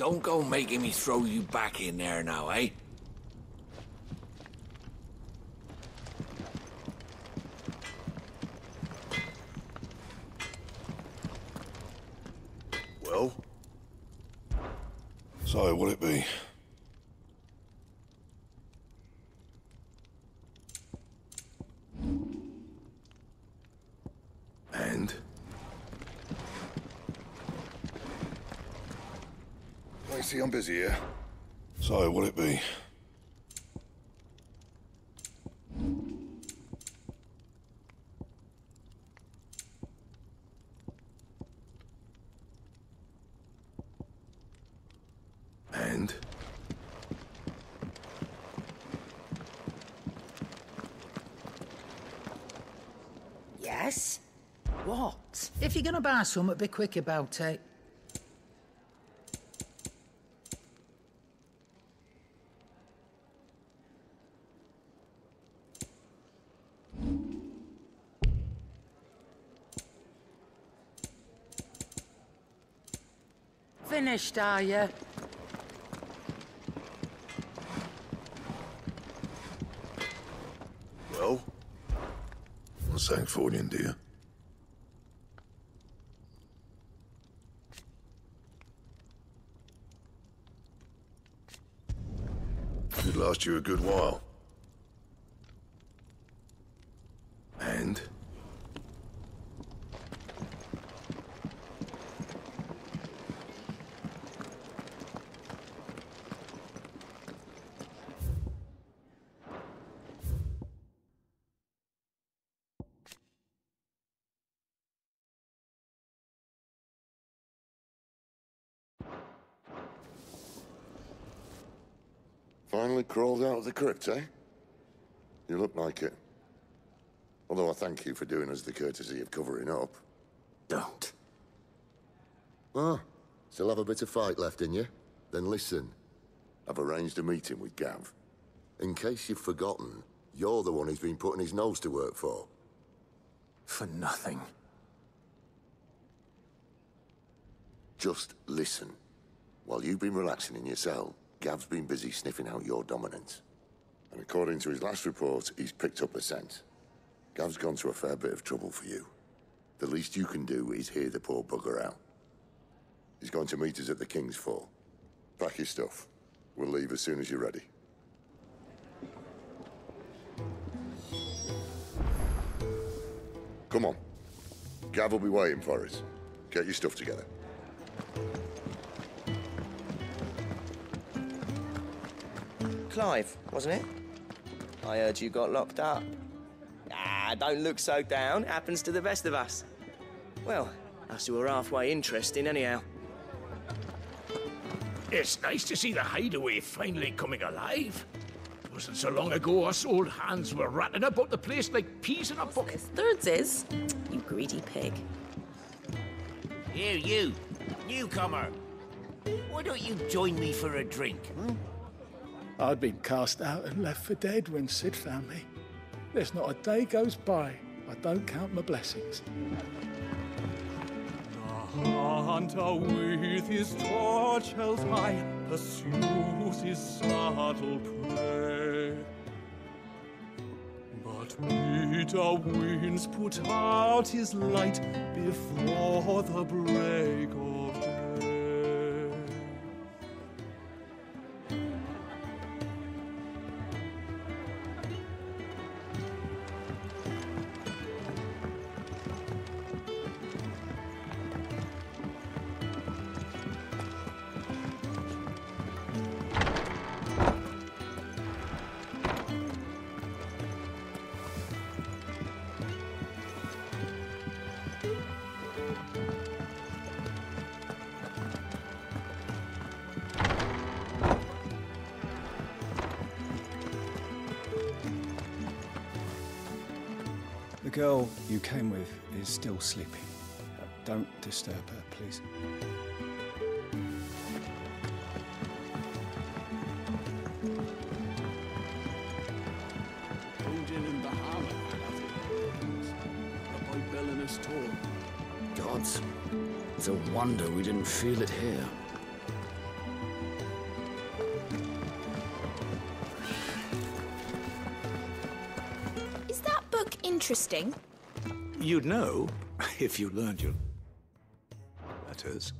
Don't go making me throw you back in there now, eh? Well? So, will it be? And? I see I'm busy here. So, will it be? And? Yes? What? If you're gonna buy something, be quick about it. Finished, are you? Well? What's Sancfordian, dear? Could last you a good while. And? Finally crawled out of the crypt, eh? You look like it. Although I thank you for doing us the courtesy of covering up. Don't. Ah, still have a bit of fight left in you? Then listen. I've arranged a meeting with Gav. In case you've forgotten, you're the one he's been putting his nose to work for. For nothing. Just listen. While you've been relaxing in your cell, Gav's been busy sniffing out your dominance. And according to his last report, he's picked up the scent. Gav's gone to a fair bit of trouble for you. The least you can do is hear the poor bugger out. He's going to meet us at the King's Fall. Pack your stuff. We'll leave as soon as you're ready. Come on. Gav will be waiting for us. Get your stuff together. Clive, wasn't it? I heard you got locked up. Ah, don't look so down. Happens to the best of us. Well, us who are halfway interesting, anyhow. It's nice to see the hideaway finally coming alive. It wasn't so long ago us old hands were ratting about the place like peas in a bucket. Thirds is, you greedy pig. Here, you, newcomer. Why don't you join me for a drink? Hmm? I'd been cast out and left for dead when Cid found me. There's not a day goes by I don't count my blessings. The hunter with his torch held high pursues his subtle prey. But bitter winds put out his light before the break still sleeping. Uh, don't disturb her, please. Gods, it's a wonder we didn't feel it here. Is that book interesting? You'd know if you learned your letters.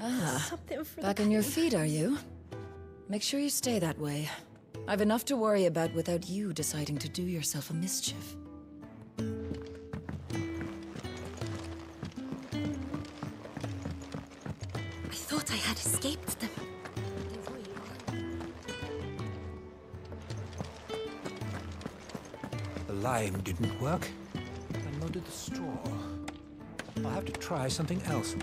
Ah, Something for back the on your feet, are you? Make sure you stay that way. I've enough to worry about without you deciding to do yourself a mischief. The lime didn't work. And nor did the straw. I'll have to try something else.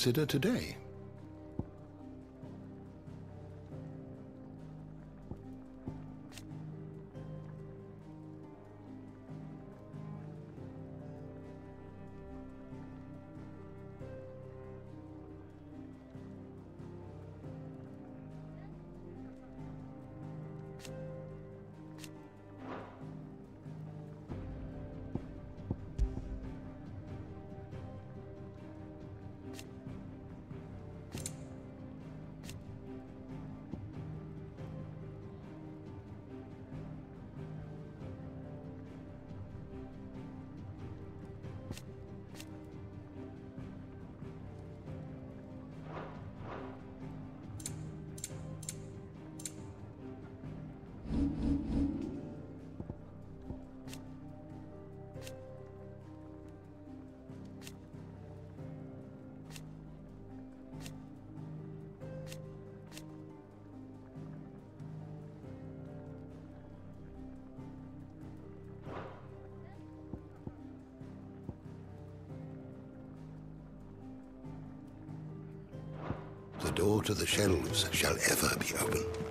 Consider today? To the shelves shall ever be open.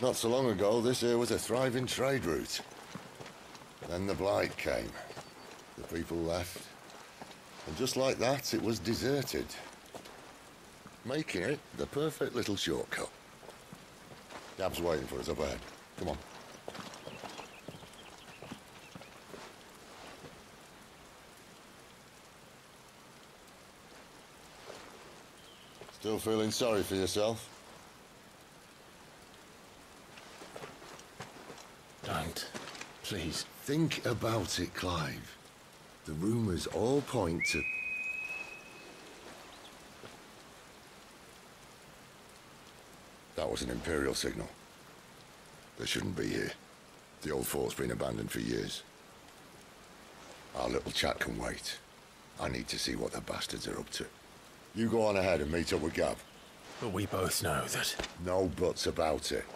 Not so long ago, this here was a thriving trade route. Then the Blight came. The people left. And just like that, it was deserted. Making it the perfect little shortcut. Dab's waiting for us up ahead. Come on. Still feeling sorry for yourself? Don't. Please. Think about it, Clive. The rumours all point to... That was an Imperial signal. They shouldn't be here. The old fort's been abandoned for years. Our little chat can wait. I need to see what the bastards are up to. You go on ahead and meet up with Gav. But we both know that. No buts about it.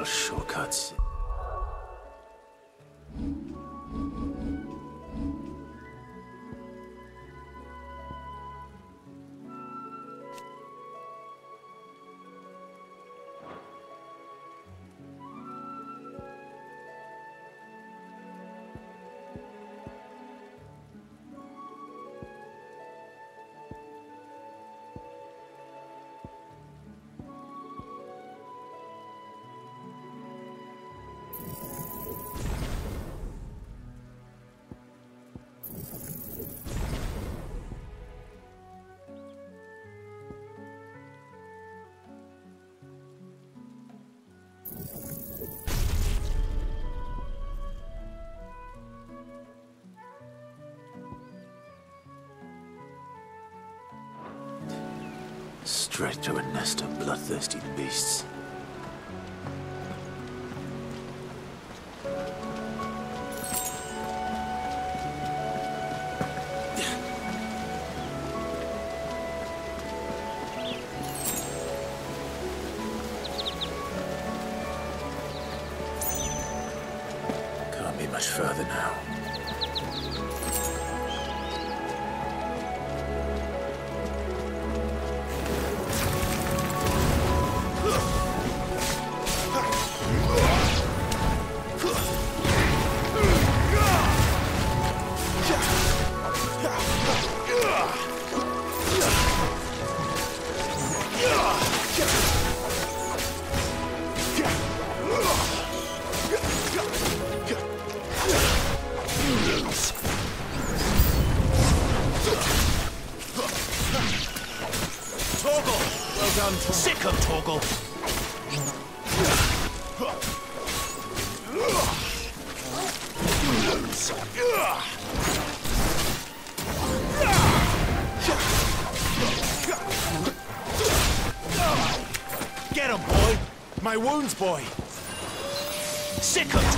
的手 threat to a nest of bloodthirsty beasts. boy. Sic him!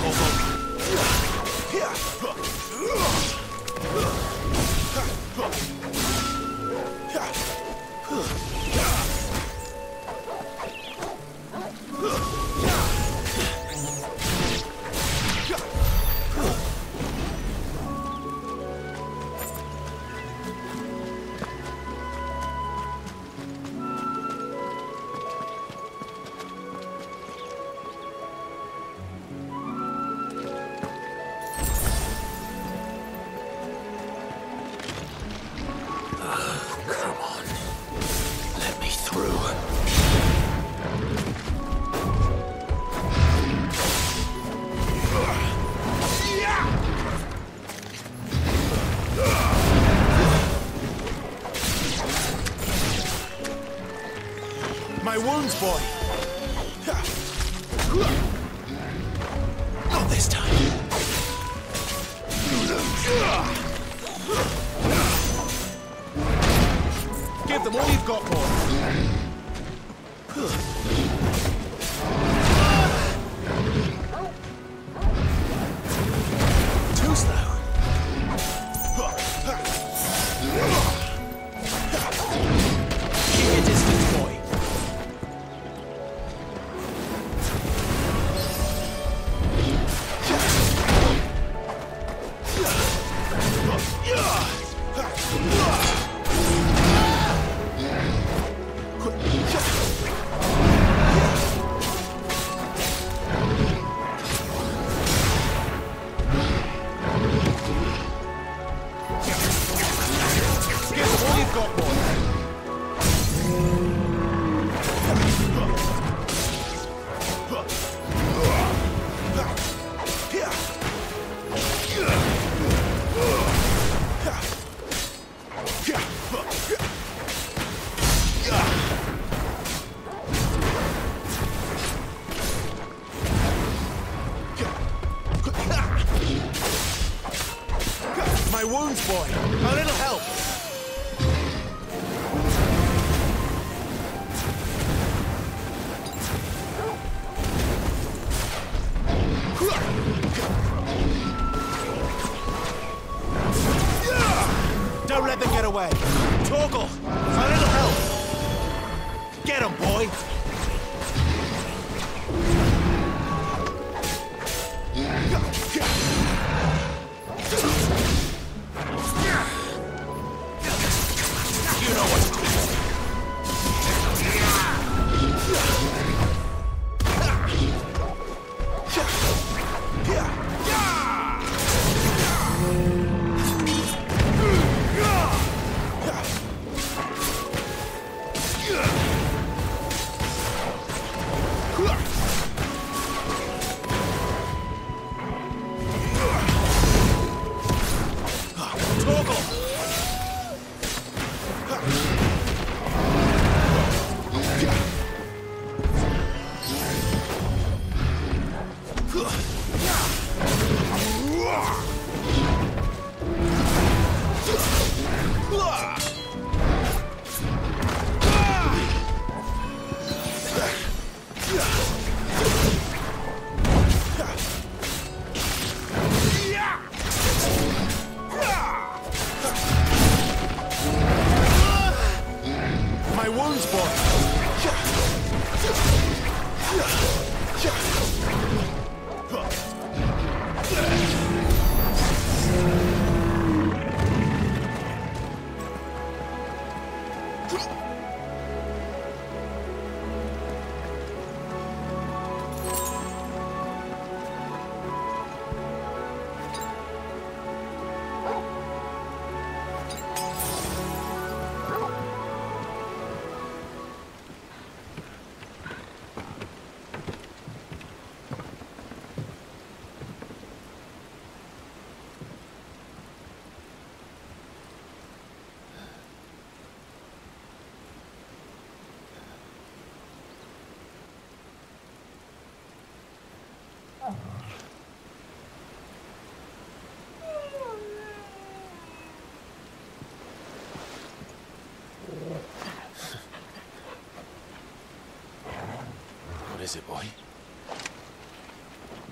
Is it, boy?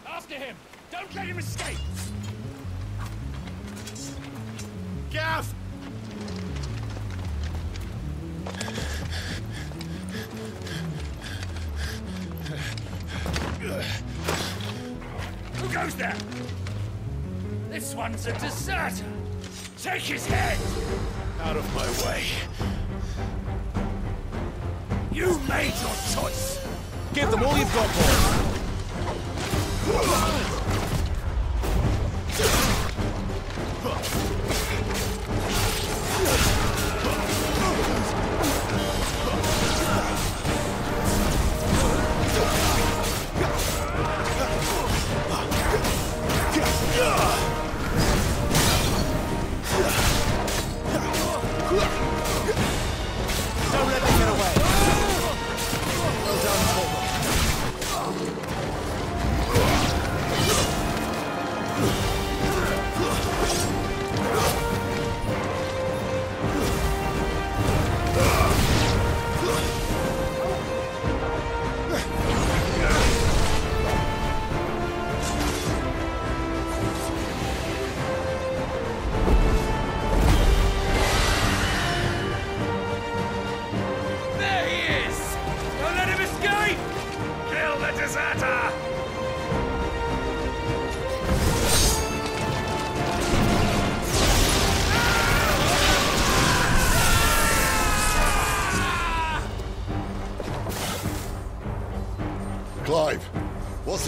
After him! Don't let him escape! Gav! Who goes there? This one's a deserter! Take his head! Out of my way. Give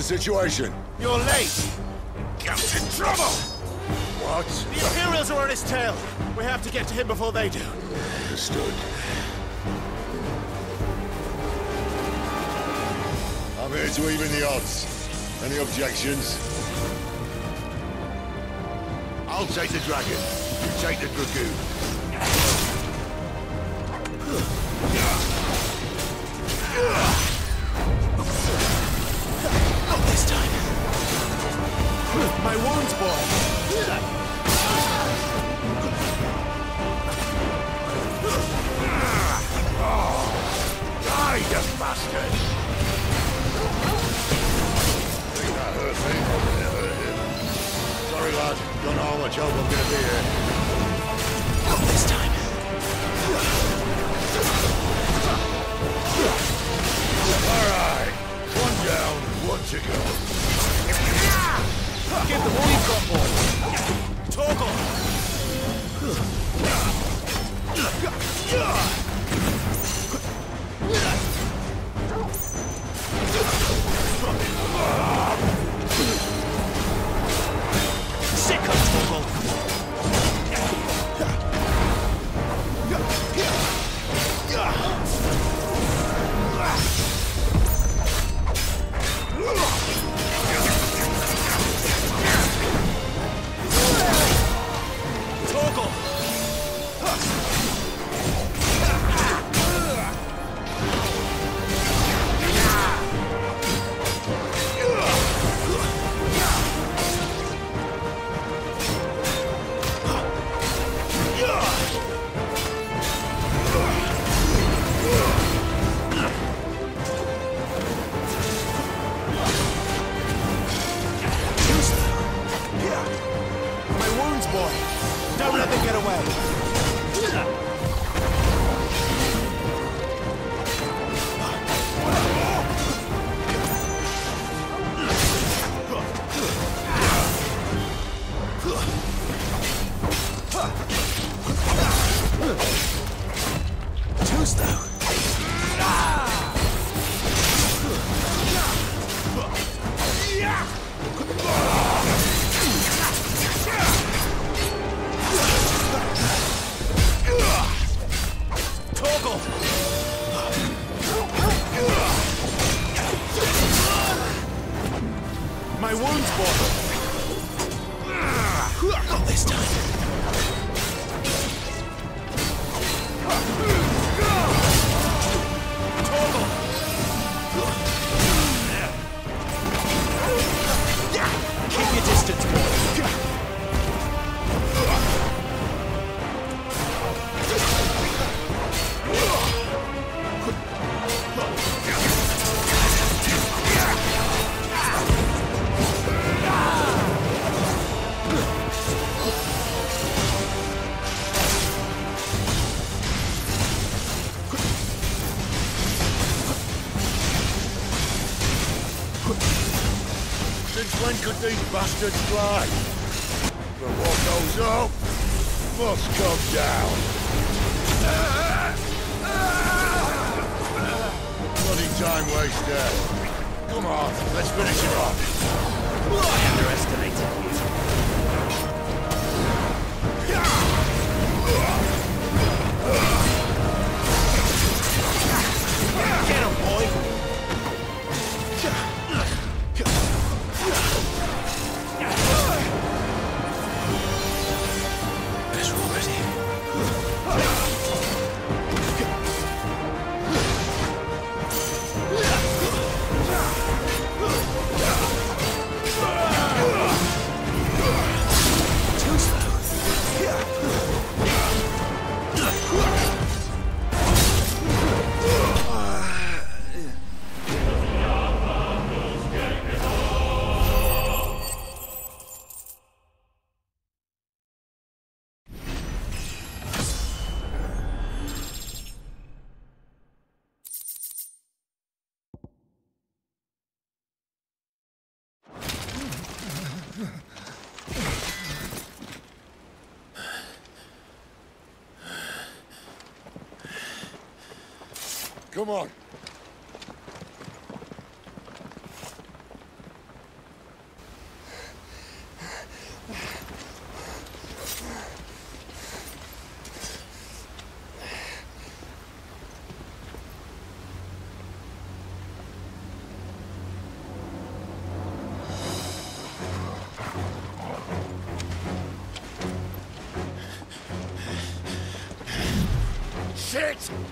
the situation? You're late. Gav's in trouble! What? The Imperials are on his tail. We have to get to him before they do. Understood. I'm here to even the odds. Any objections? I'll take the dragon. You take the dragoon. Bastards fly? But what goes up must come down. Bloody time waster. Come on, let's finish him Sit!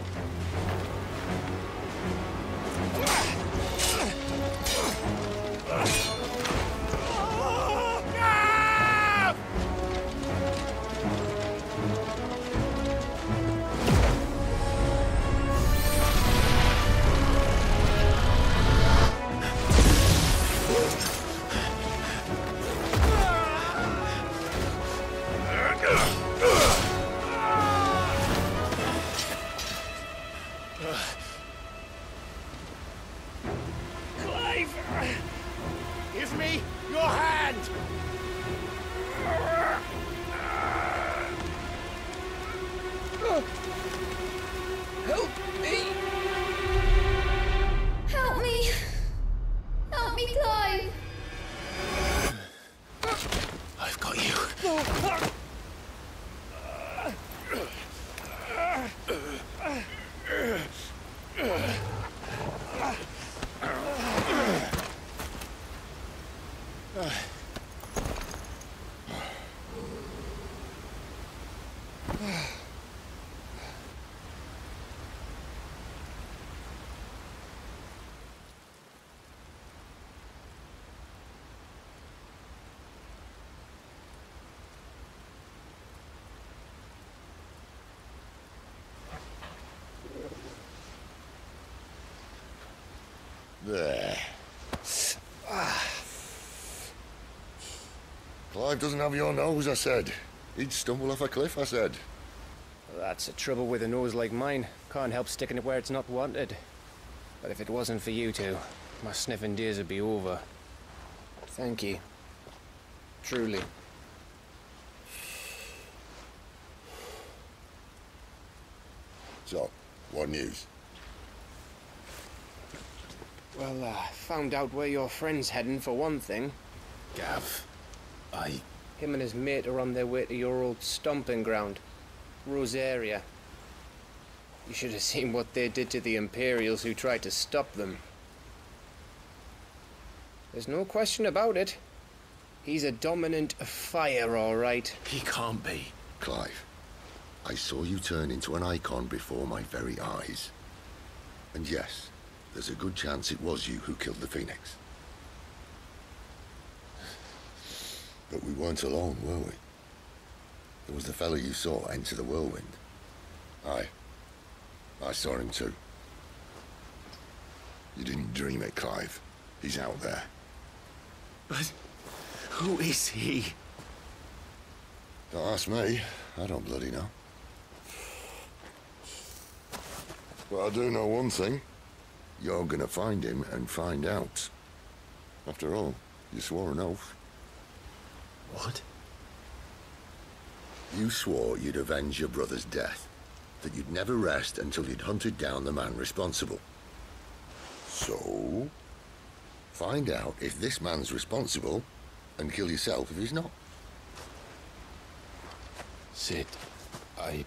Doesn't have your nose, I said. He'd stumble off a cliff, I said. That's the trouble with a nose like mine. Can't help sticking it where it's not wanted. But if it wasn't for you two, my sniffing days would be over. Thank you. Truly. So, what news? Well, uh, found out where your friend's heading for one thing. Gav, I... Him and his mate are on their way to your old stomping ground, Rosaria. You should have seen what they did to the Imperials who tried to stop them. There's no question about it. He's a dominant fire, all right. He can't be. Clive, I saw you turn into an Eikon before my very eyes. And yes, there's a good chance it was you who killed the Phoenix. But we weren't alone, were we? There was the fellow you saw enter the whirlwind. Aye. I saw him too. You didn't dream it, Clive. He's out there. But who is he? Don't ask me. I don't bloody know. But I do know one thing. You're gonna find him and find out. After all, you swore an oath. What? You swore you'd avenge your brother's death. That you'd never rest until you'd hunted down the man responsible. So, find out if this man's responsible and kill yourself if he's not. Cid, I...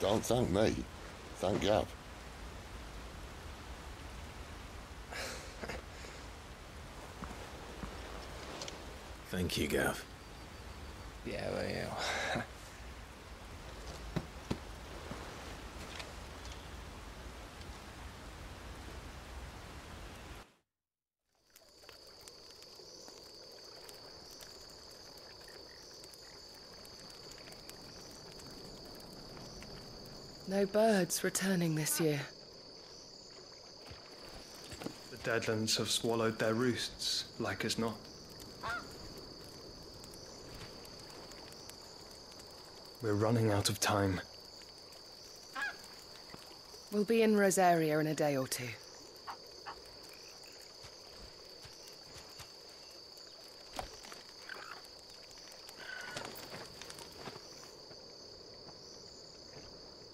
Don't thank me. Thank Gav. Thank you, Gav. Yeah, well, yeah. No birds returning this year. The Deadlands have swallowed their roosts, like as not. We're running out of time. We'll be in Rosaria in a day or two.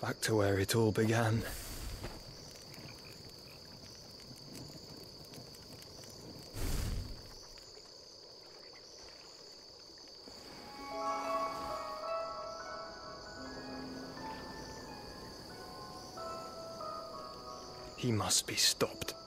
Back to where it all began. Must be stopped.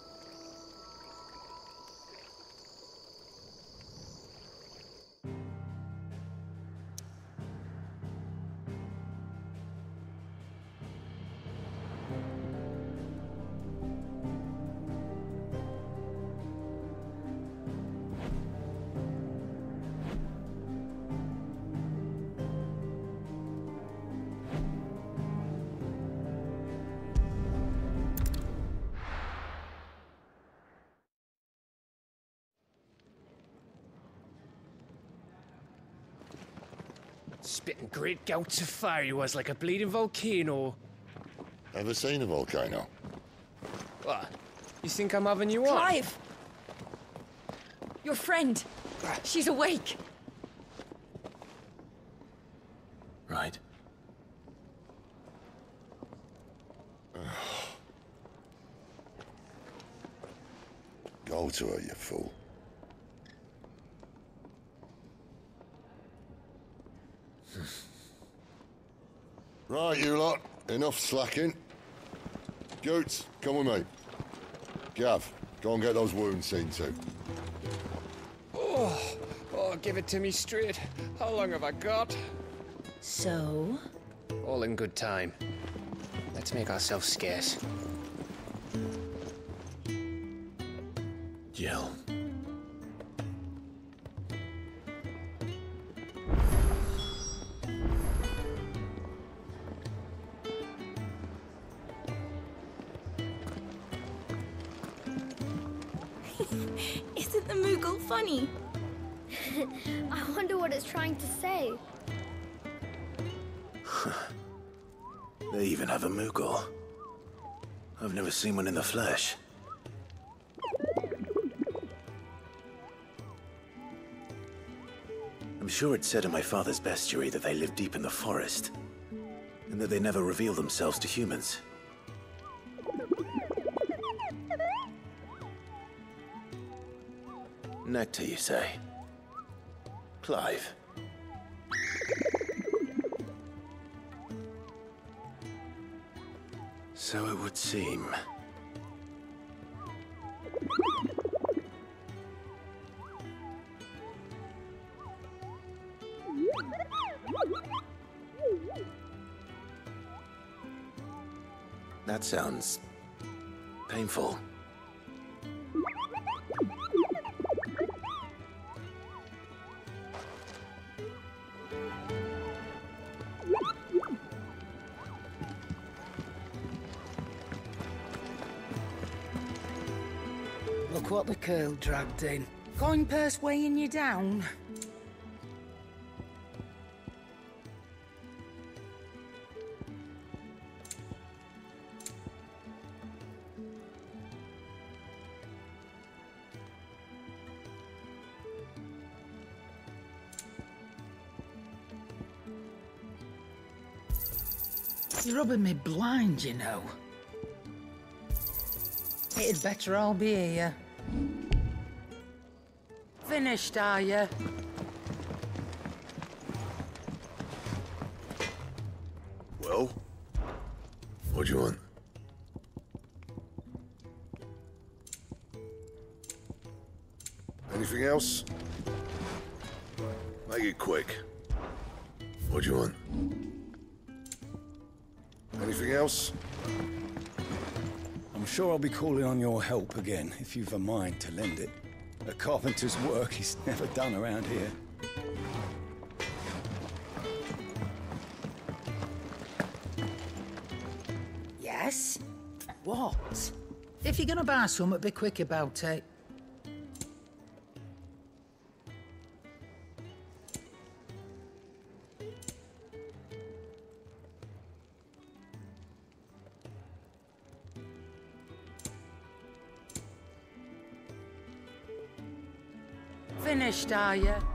Spitting great gouts of fire he was like a bleeding volcano. Ever seen a volcano? What? You think I'm having you on? Clive! Your friend. She's awake. Right. Go to her, you fool. right, you lot. Enough slacking. Goetz, come with me. Gav, go and get those wounds seen to. Oh, oh, give it to me straight. How long have I got? So? All in good time. Let's make ourselves scarce. Jill. Even have a Moogle. I've never seen one in the flesh. I'm sure it said in my father's bestiary that they live deep in the forest, and that they never reveal themselves to humans. Nectar, you say? Clive. So it would seem. That sounds painful. Dragged in. Coin purse weighing you down. You're rubbing me blind, you know. It'd better all be here. Finished, are you? Well? What do you want? Anything else? Make it quick. What do you want? Anything else? I'm sure I'll be calling on your help again, if you've a mind to lend it. A carpenter's work is never done around here. Yes? What? If you're gonna buy something, be quick about it. Finished, are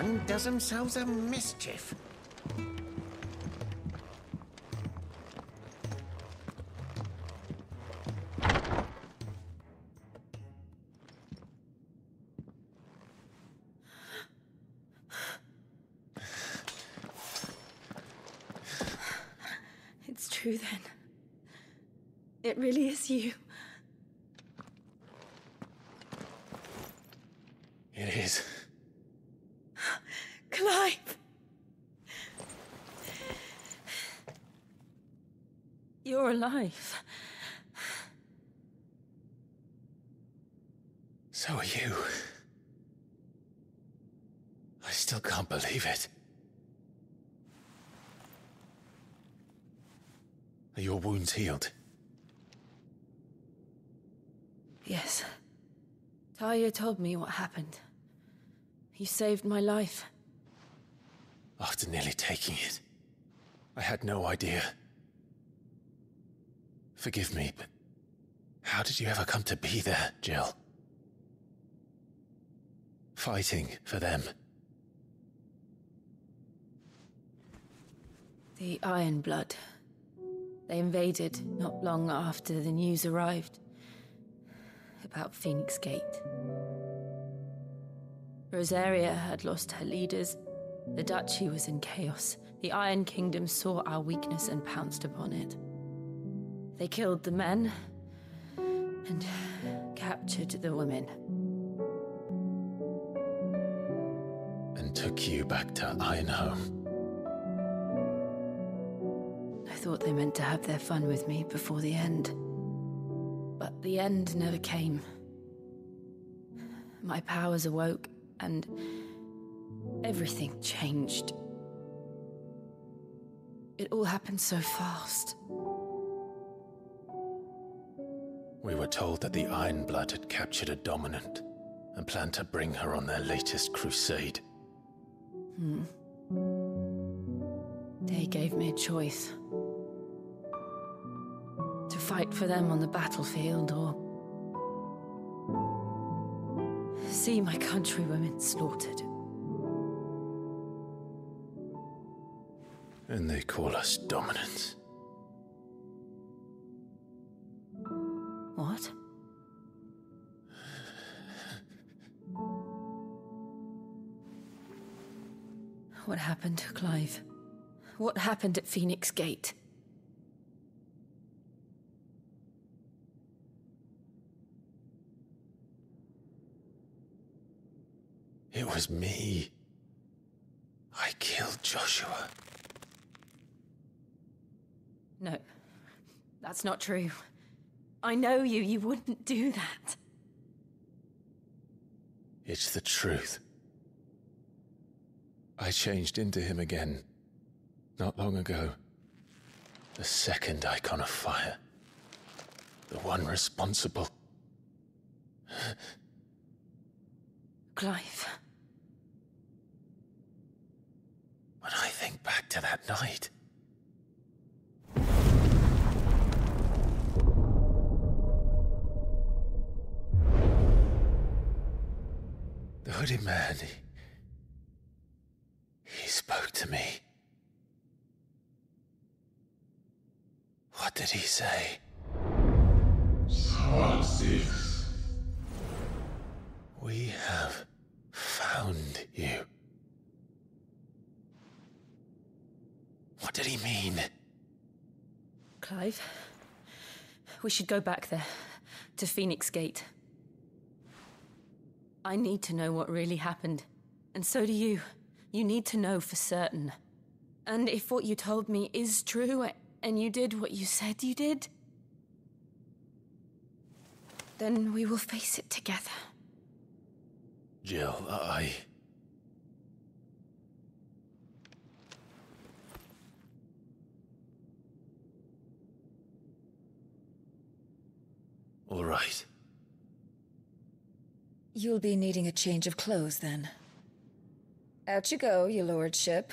someone does themselves a mischief. It's true then. It really is you. It is. Clive! You're alive. So are you. I still can't believe it. Are your wounds healed? Yes. Tarja told me what happened. You saved my life. After nearly taking it, I had no idea. Forgive me, but how did you ever come to be there, Jill? Fighting for them. The Iron Blood. They invaded not long after the news arrived about Phoenix Gate. Rosaria had lost her leaders. The Duchy was in chaos. The Iron Kingdom saw our weakness and pounced upon it. They killed the men and captured the women. And took you back to Ironhome. I thought they meant to have their fun with me before the end. But the end never came. My powers awoke, and everything changed. It all happened so fast. We were told that the Iron Blood had captured a dominant and planned to bring her on their latest crusade. Hmm. They gave me a choice. To fight for them on the battlefield or see my countrywomen slaughtered. And they call us dominants. What? What happened to Clive? What happened at Phoenix Gate? It was me. I killed Joshua. No, that's not true. I know you, you wouldn't do that. It's the truth. I changed into him again, not long ago. The second Eikon of fire. The one responsible. Clive. When I think back to that night. The hooded man, he, he spoke to me. What did he say? Six. We have found you. What did he mean? Clive, we should go back there, to Phoenix Gate. I need to know what really happened. And so do you. You need to know for certain. And if what you told me is true, and you did what you said you did, then we will face it together. Jill, I. All right. You'll be needing a change of clothes then. Out you go, your lordship.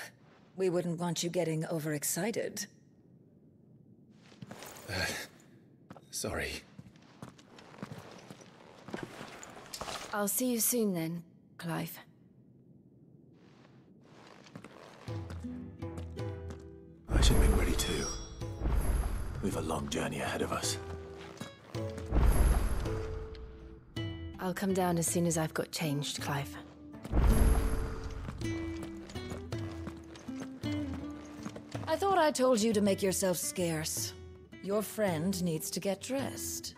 We wouldn't want you getting overexcited. Uh, sorry. I'll see you soon then, Clive. I should be ready too. We've a long journey ahead of us. I'll come down as soon as I've got changed, Clive. I thought I told you to make yourself scarce. Your friend needs to get dressed.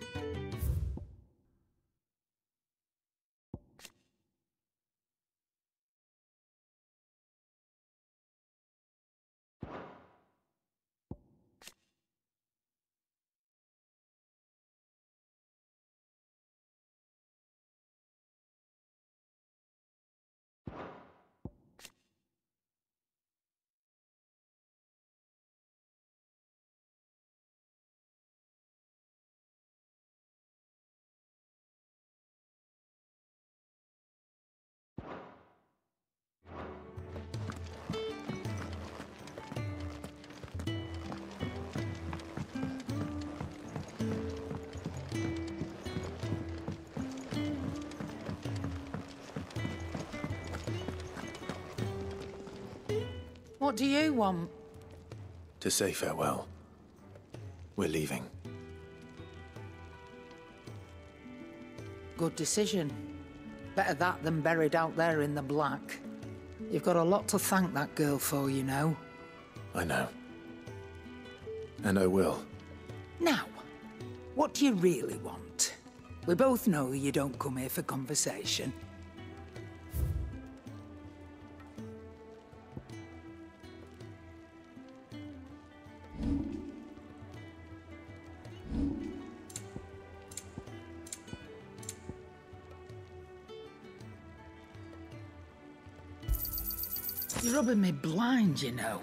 What do you want? To say farewell. We're leaving. Good decision. Better that than buried out there in the black. You've got a lot to thank that girl for, you know. I know. And I will. Now, what do you really want? We both know you don't come here for conversation. Rubbing me blind, you know.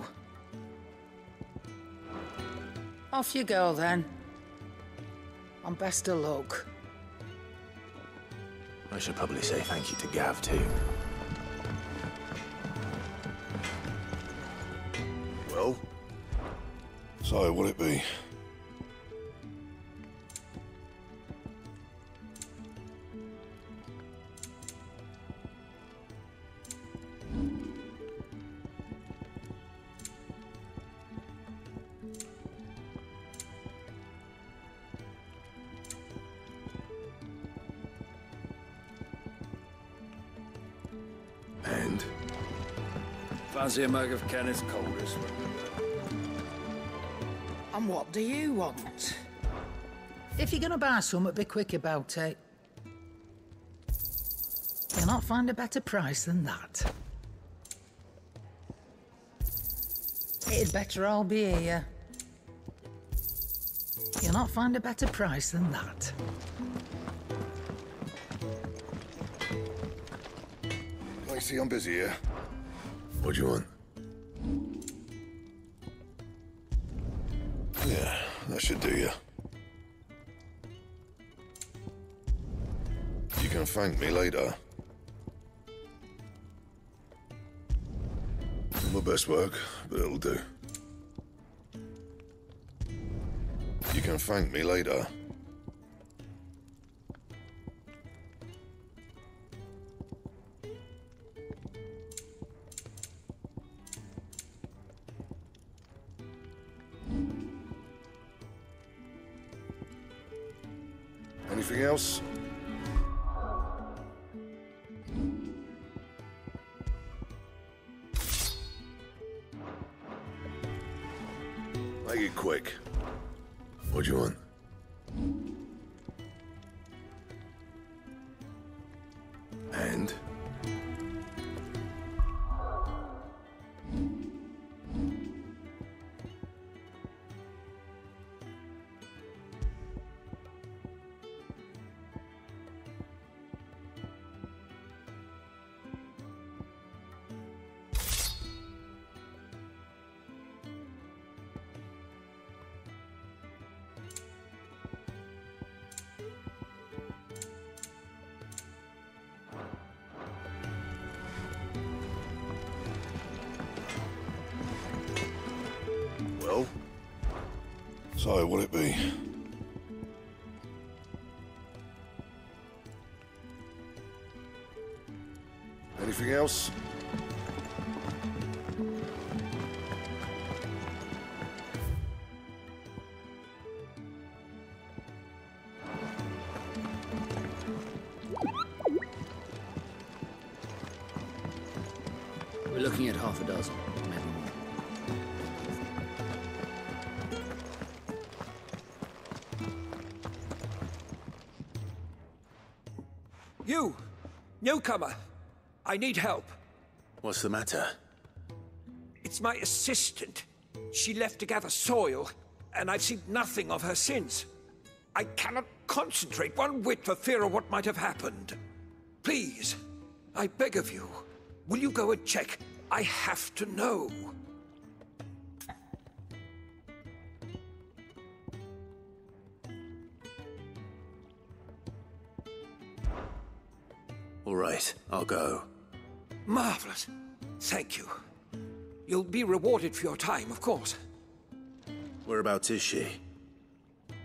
Off you go, then. And best of luck. I should probably say thank you to Gav, too. Well? So, will it be? Fancy a mug of Kenneth Colders. And what do you want? If you're gonna buy something, be quick about it. You'll not find a better price than that. It'd better all be here. You'll not find a better price than that. I see I'm busy here. What do you want? Yeah, that should do you. You can thank me later. My best work, but it'll do. You can thank me later. will it be. Anything else? Newcomer! I need help. What's the matter? It's my assistant. She left to gather soil, and I've seen nothing of her since. I cannot concentrate one whit for fear of what might have happened. Please, I beg of you, will you go and check? I have to know. Be rewarded for your time, of course. Whereabouts is she?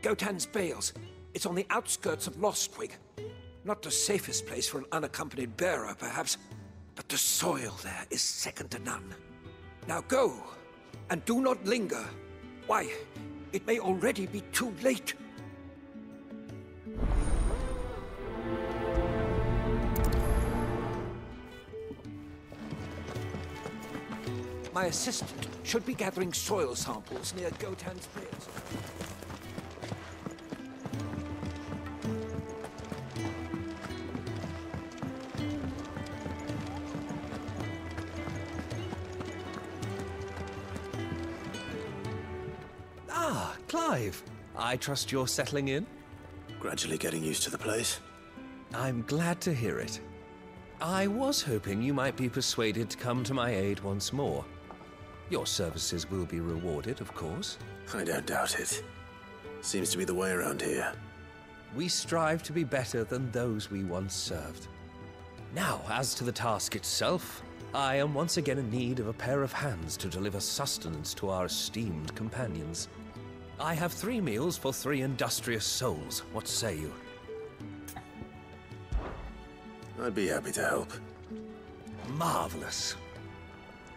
Gotan's Bales. It's on the outskirts of Lostwing. Not the safest place for an unaccompanied bearer, perhaps, but the soil there is second to none. Now go, and do not linger. Why, it may already be too late. My assistant should be gathering soil samples near Gotan's Bales. Ah, Clive. I trust you're settling in? Gradually getting used to the place. I'm glad to hear it. I was hoping you might be persuaded to come to my aid once more. Your services will be rewarded, of course. I don't doubt it. Seems to be the way around here. We strive to be better than those we once served. Now, as to the task itself, I am once again in need of a pair of hands to deliver sustenance to our esteemed companions. I have three meals for three industrious souls. What say you? I'd be happy to help. Marvelous.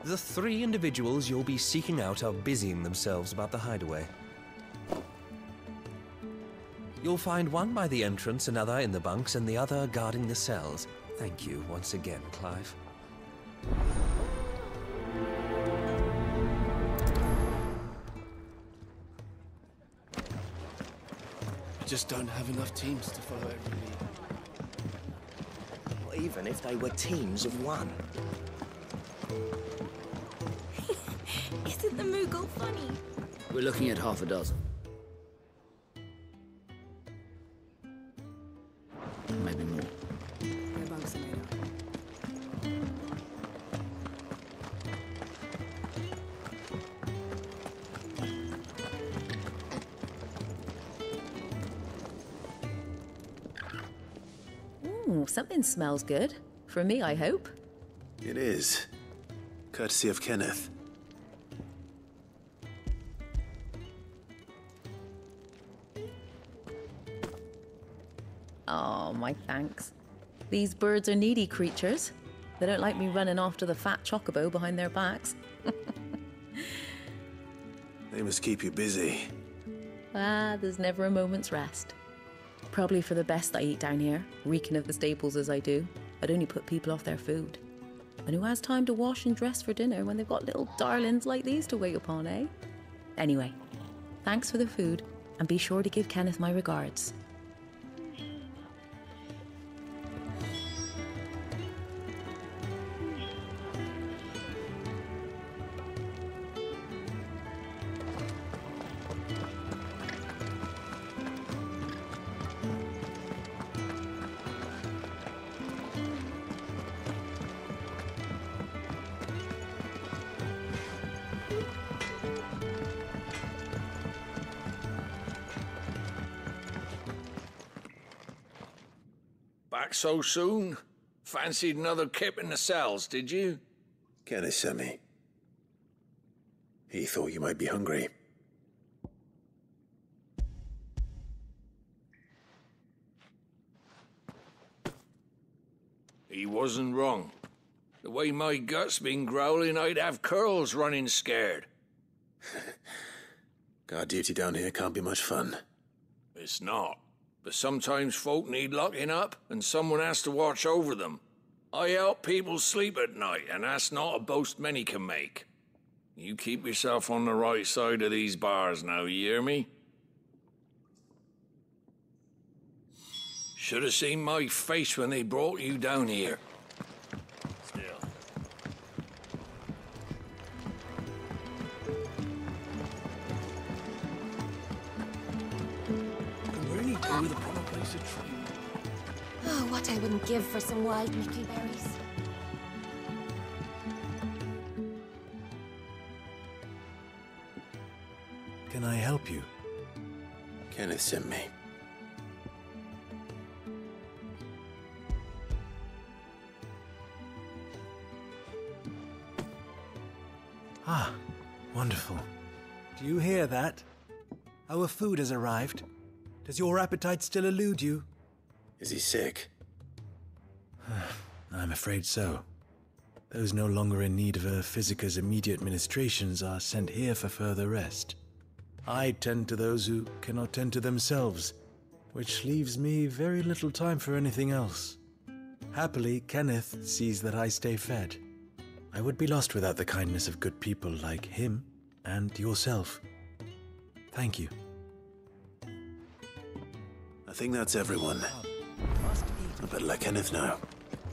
The three individuals you'll be seeking out are busying themselves about the hideaway. You'll find one by the entrance, another in the bunks, and the other guarding the cells. Thank you once again, Clive. We just don't have enough teams to follow every lead. Not even if they were teams of one. Funny? We're looking at half a dozen. Maybe more. Ooh, something smells good. For me, I hope. It is. Courtesy of Kenneth. My thanks. These birds are needy creatures. They don't like me running after the fat chocobo behind their backs. They must keep you busy. Ah, there's never a moment's rest. Probably for the best I eat down here, reeking of the staples as I do. I'd only put people off their food. And who has time to wash and dress for dinner when they've got little darlings like these to wait upon, eh? Anyway, thanks for the food, and be sure to give Kenneth my regards. Back so soon? Fancied another kip in the cells, did you? Me. He thought you might be hungry. He wasn't wrong. The way my gut's been growling, I'd have coeurls running scared. Guard duty down here can't be much fun. It's not. But sometimes folk need locking up, and someone has to watch over them. I help people sleep at night, and that's not a boast many can make. You keep yourself on the right side of these bars now, you hear me? Should have seen my face when they brought you down here. What I wouldn't give for some wild mickleberries. Can I help you? Kenneth sent me. Ah, wonderful. Do you hear that? Our food has arrived. Does your appetite still elude you? Is he sick? I'm afraid so. Those no longer in need of a physicker's immediate ministrations are sent here for further rest. I tend to those who cannot tend to themselves, which leaves me very little time for anything else. Happily, Kenneth sees that I stay fed. I would be lost without the kindness of good people like him and yourself. Thank you. I think that's everyone. I better let Kenneth know.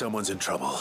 Someone's in trouble.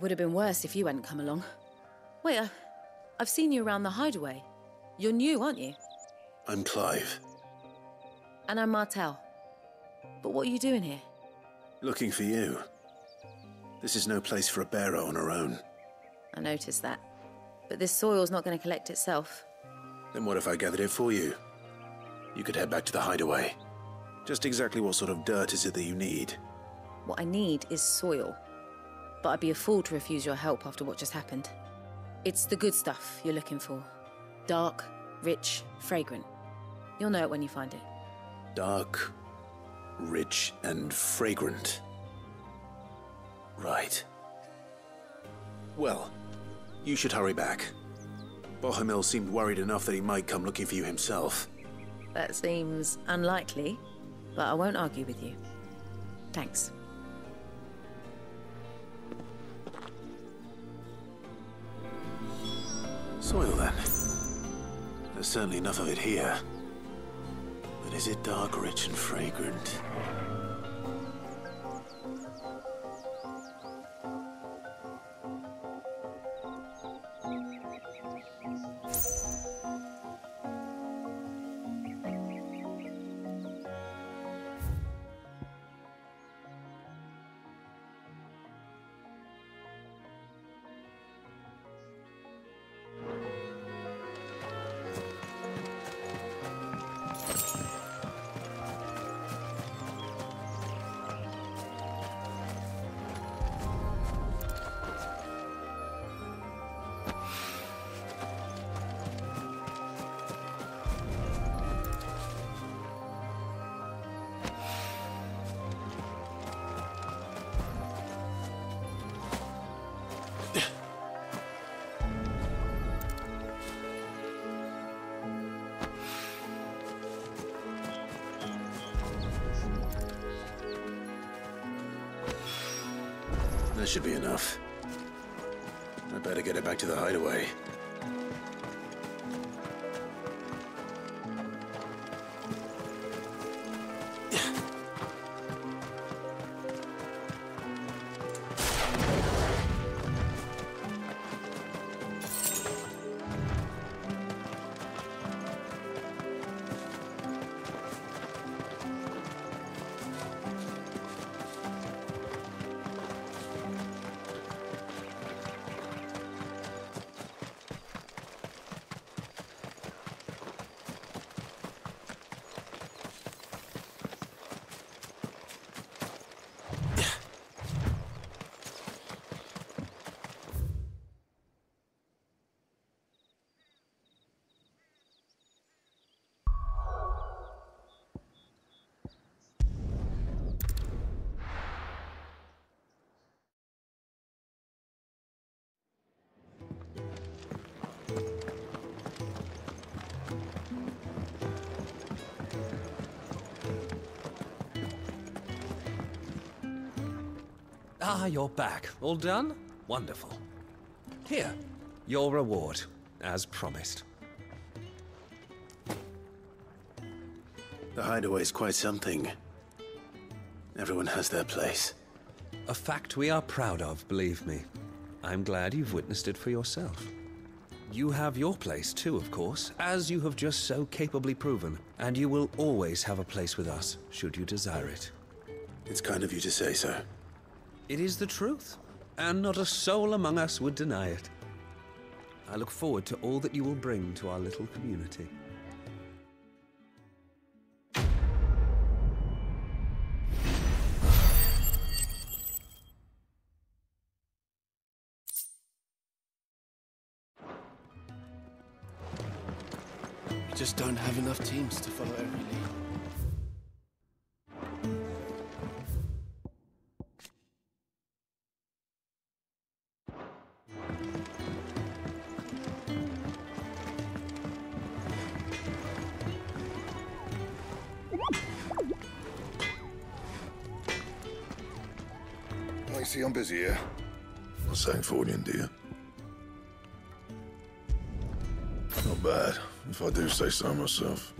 It would have been worse if you hadn't come along. Wait, uh, I've seen you around the hideaway. You're new, aren't you? I'm Clive. And I'm Martel. But what are you doing here? Looking for you. This is no place for a bearer on her own. I noticed that. But this soil's not going to collect itself. Then what if I gathered it for you? You could head back to the hideaway. Just exactly what sort of dirt is it that you need? What I need is soil. But I'd be a fool to refuse your help after what just happened. It's the good stuff you're looking for. Dark, rich, fragrant. You'll know it when you find it. Dark, rich, and fragrant. Right. Well, you should hurry back. Bohemil seemed worried enough that he might come looking for you himself. That seems unlikely, but I won't argue with you. Thanks. Soil, then. There's certainly enough of it here. But is it dark, rich, and fragrant? That should be enough. I better get it back to the hideaway. Ah, you're back. All done? Wonderful. Here, your reward, as promised. The hideaway's quite something. Everyone has their place. A fact we are proud of, believe me. I'm glad you've witnessed it for yourself. You have your place too, of course, as you have just so capably proven, and you will always have a place with us, should you desire it. It's kind of you to say so. It is the truth, and not a soul among us would deny it. I look forward to all that you will bring to our little community. We just don't have enough teams to follow every lead. Do you? Not bad, if I do say so myself.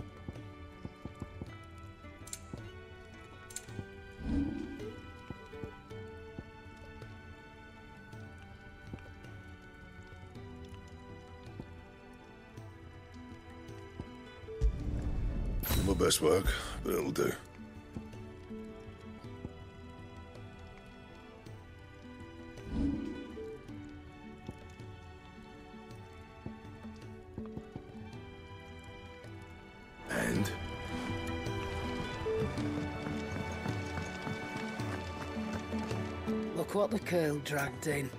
the coeurl dragged in.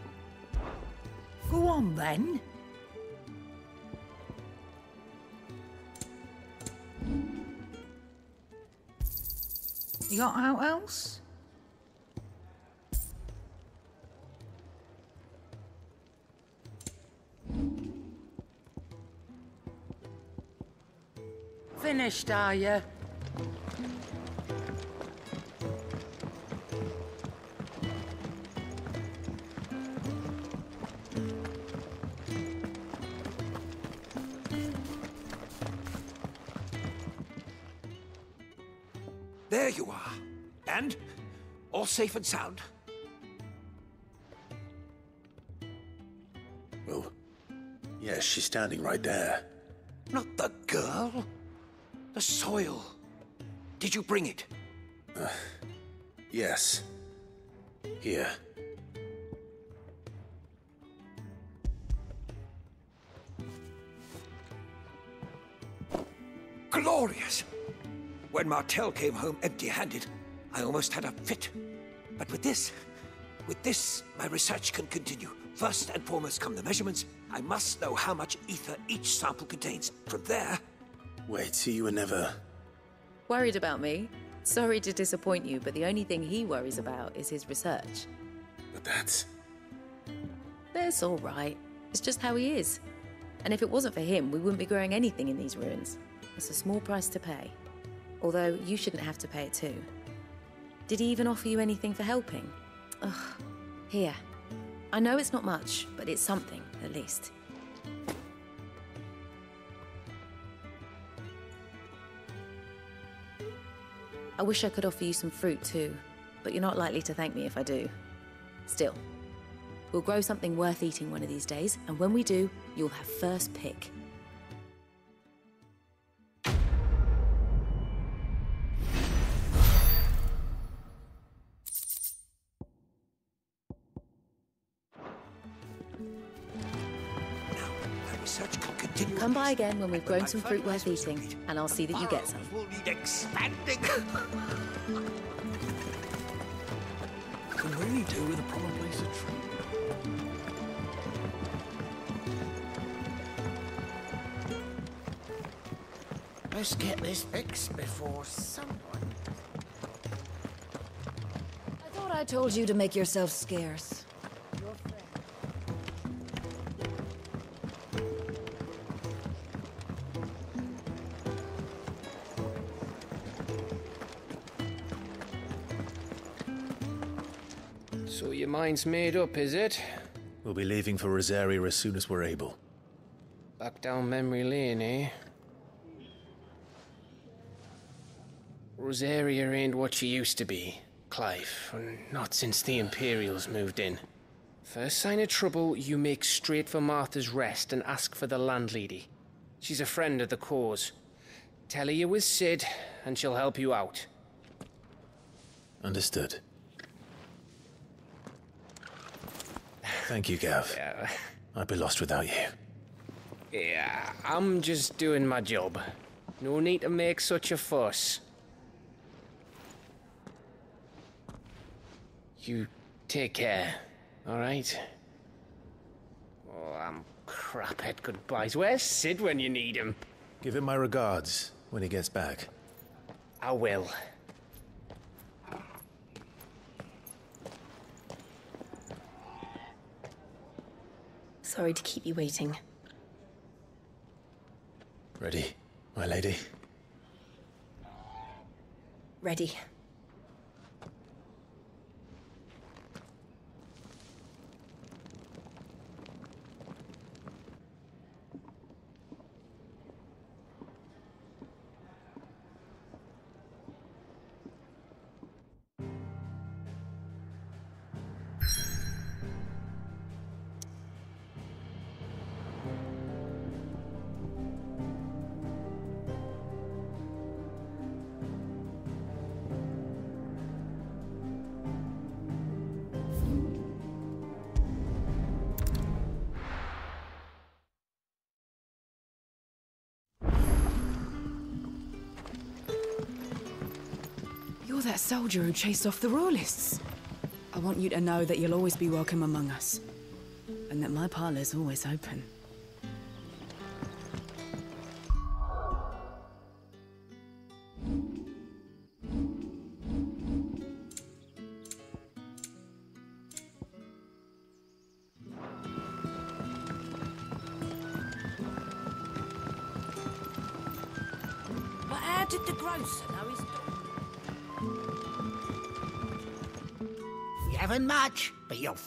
Go on then. You got out else? Finished, are you? Safe and sound. Well, yes, she's standing right there. Not the girl. The soil. Did you bring it? Uh, yes. Here. Glorious! When Martel came home empty-handed, I almost had a fit. But with this, with this, my research can continue. First and foremost come the measurements. I must know how much ether each sample contains. From there... Wait, so you were never... Worried about me? Sorry to disappoint you, but the only thing he worries about is his research. But that's... That's all right. It's just how he is. And if it wasn't for him, we wouldn't be growing anything in these ruins. It's a small price to pay. Although you shouldn't have to pay it too. Did he even offer you anything for helping? Ugh. Here. I know it's not much, but it's something, at least. I wish I could offer you some fruit too, but you're not likely to thank me if I do. Still, we'll grow something worth eating one of these days, and when we do, you'll have first pick. Come by again when we've grown some fruit worth eating, and I'll see that you get some. Will need expanding. Can really do with a proper place of tree. Let's get this fixed before someone. I thought I told you to make yourself scarce. Mind's made up, is it? We'll be leaving for Rosaria as soon as we're able. Back down memory lane, eh? Rosaria ain't what she used to be, Clive. Not since the Imperials moved in. First sign of trouble, you make straight for Martha's Rest and ask for the landlady. She's a friend of the cause. Tell her you was Cid, and she'll help you out. Understood. Thank you, Gav. Yeah. I'd be lost without you. Yeah, I'm just doing my job. No need to make such a fuss. You take care, alright? Oh, I'm crap at goodbyes. Where's Cid when you need him? Give him my regards when he gets back. I will. Sorry to keep you waiting. Ready, my lady? Ready. Soldier who chased off the royalists. I want you to know that you'll always be welcome among us. And that my parlour's always open.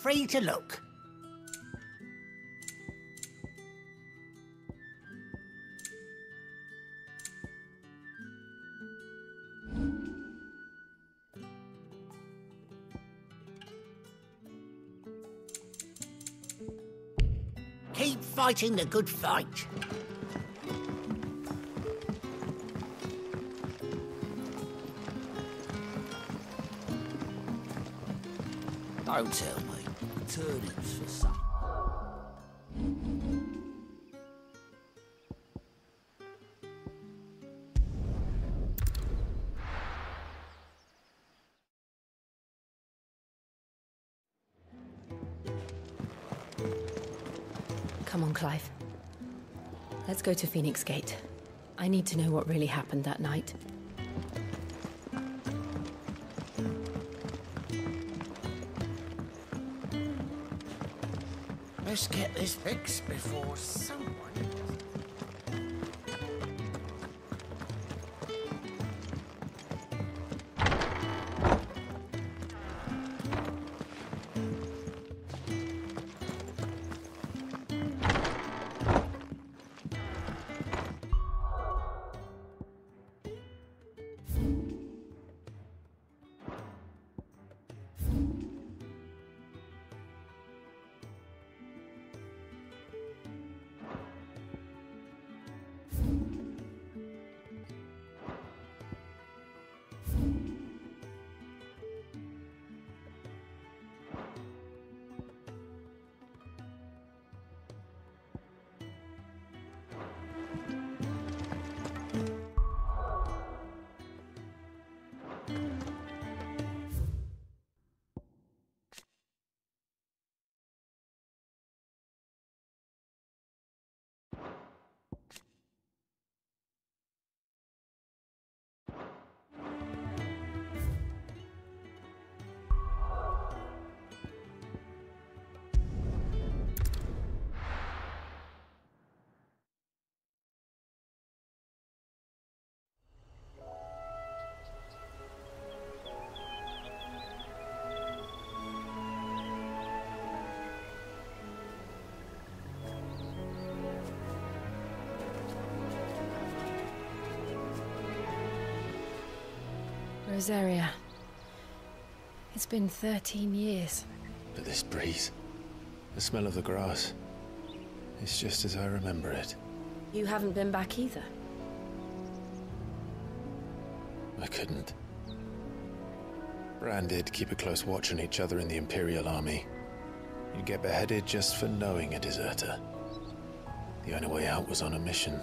Free to look. Keep fighting the good fight. Don't tell me. Come on, Clive. Let's go to Phoenix Gate. I need to know what really happened that night. Let's get this fixed before someone. Rosaria. It's been 13 years. But this breeze, the smell of the grass, it's just as I remember it. You haven't been back either. I couldn't. Branded keep a close watch on each other in the Imperial Army. You'd get beheaded just for knowing a deserter. The only way out was on a mission.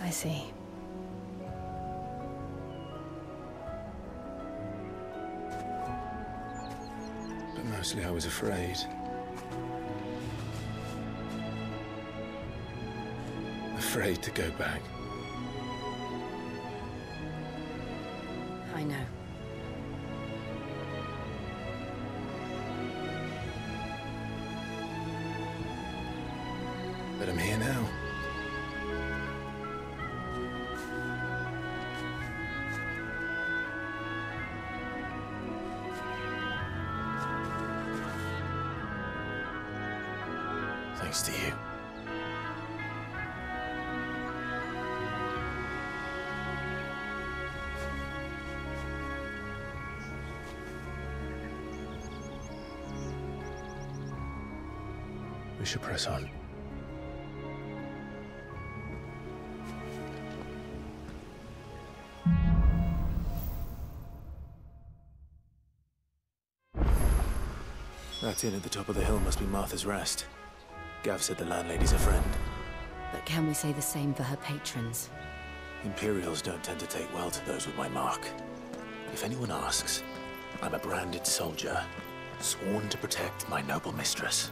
I see. Mostly I was afraid. Afraid to go back. That inn at the top of the hill must be Martha's Rest. Gav said the landlady's a friend. But can we say the same for her patrons? Imperials don't tend to take well to those with my mark. If anyone asks, I'm a branded soldier, sworn to protect my noble mistress.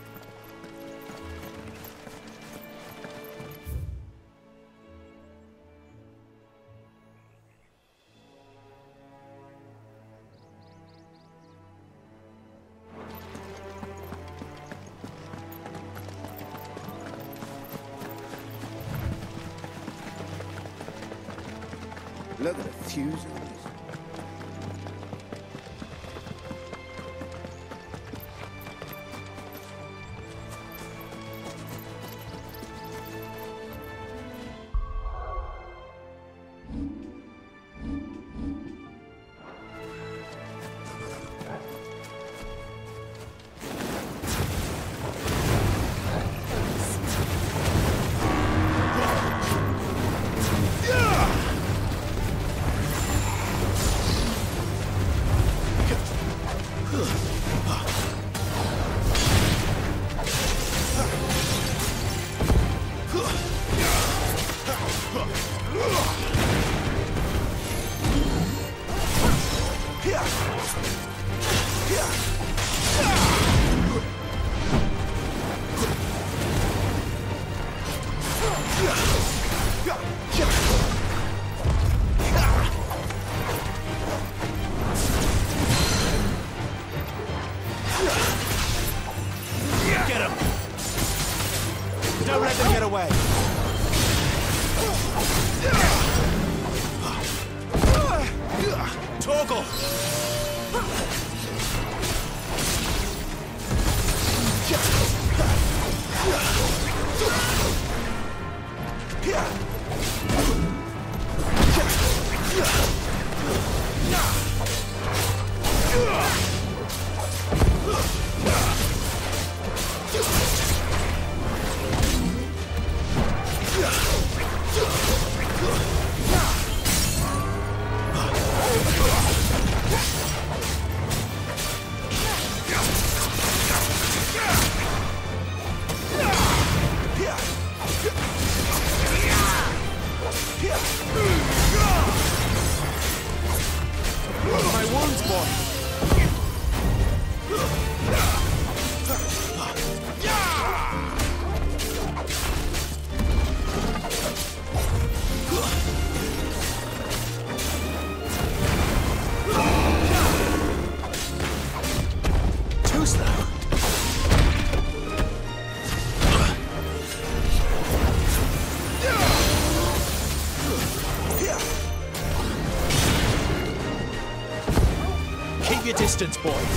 Distance, boy.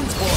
My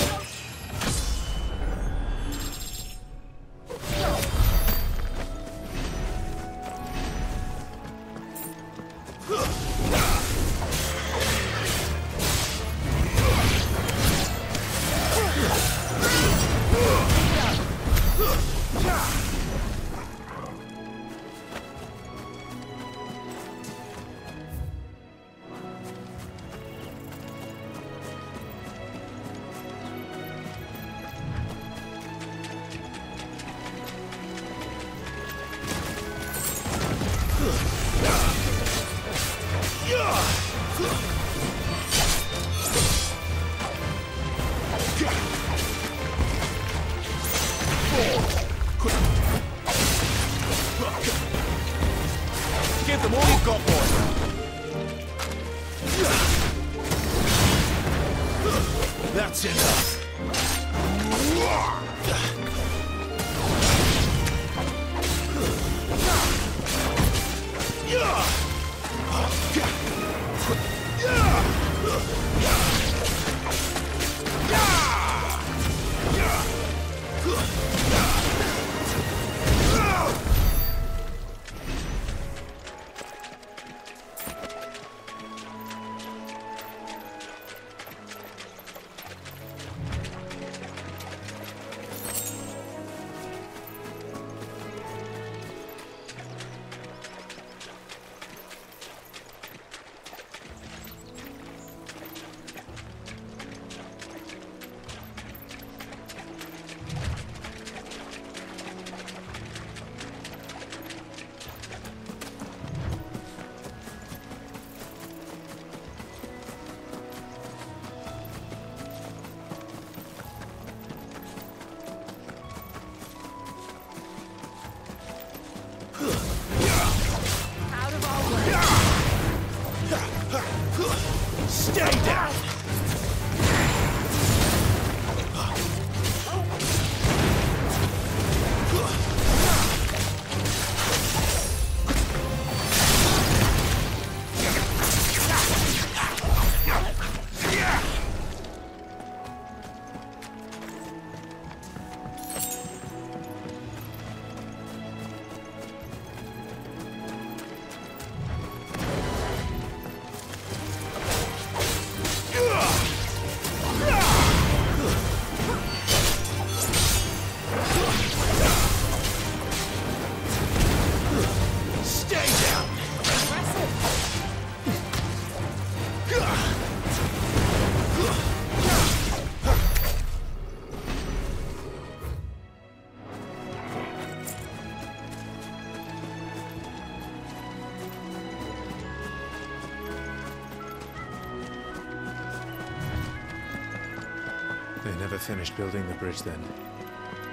never finished building the bridge then.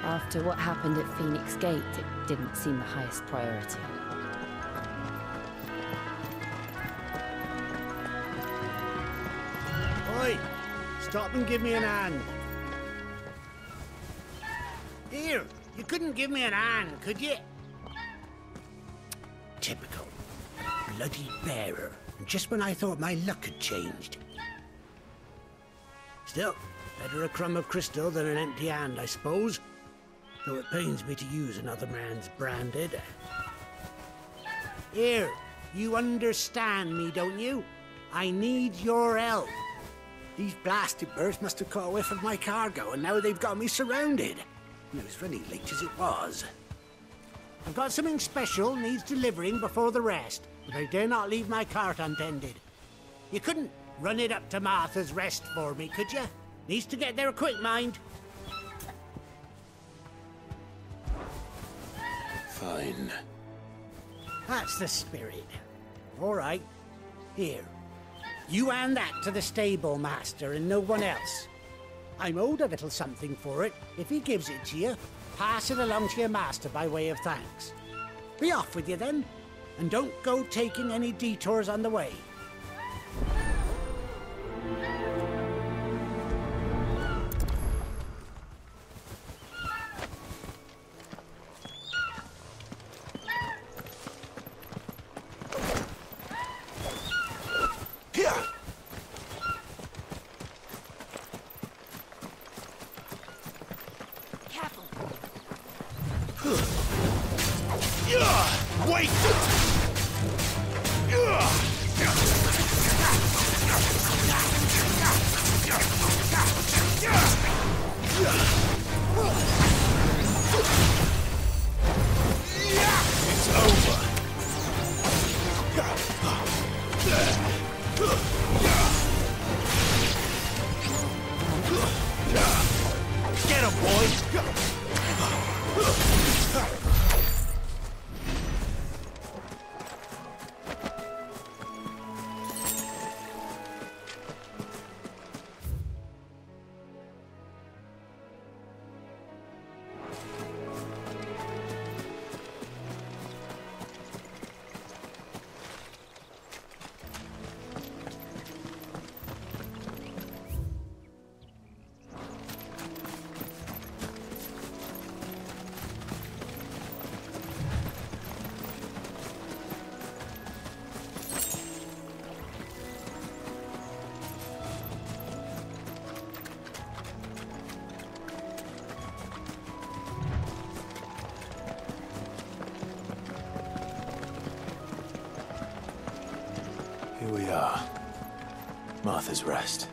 After what happened at Phoenix Gate, it didn't seem the highest priority. Oi! Stop and give me an hand. Here, you couldn't give me an hand, could you? Typical. Bloody bearer. Just when I thought my luck had changed. Better a crumb of crystal than an empty hand, I suppose. Though it pains me to use another man's branded. Here, you understand me, don't you? I need your help. These blasted birds must have caught a whiff of my cargo, and now they've got me surrounded. And it was running late as it was. I've got something special needs delivering before the rest, but I dare not leave my cart untended. You couldn't run it up to Martha's Rest for me, could you? Needs to get there quick, mind. Fine. That's the spirit. All right. Here. You hand that to the stable master and no one else. I'm owed a little something for it. If he gives it to you, pass it along to your master by way of thanks. Be off with you then, and don't go taking any detours on the way. Careful. Wait! It's over. Get him, boy! Martha's Rest.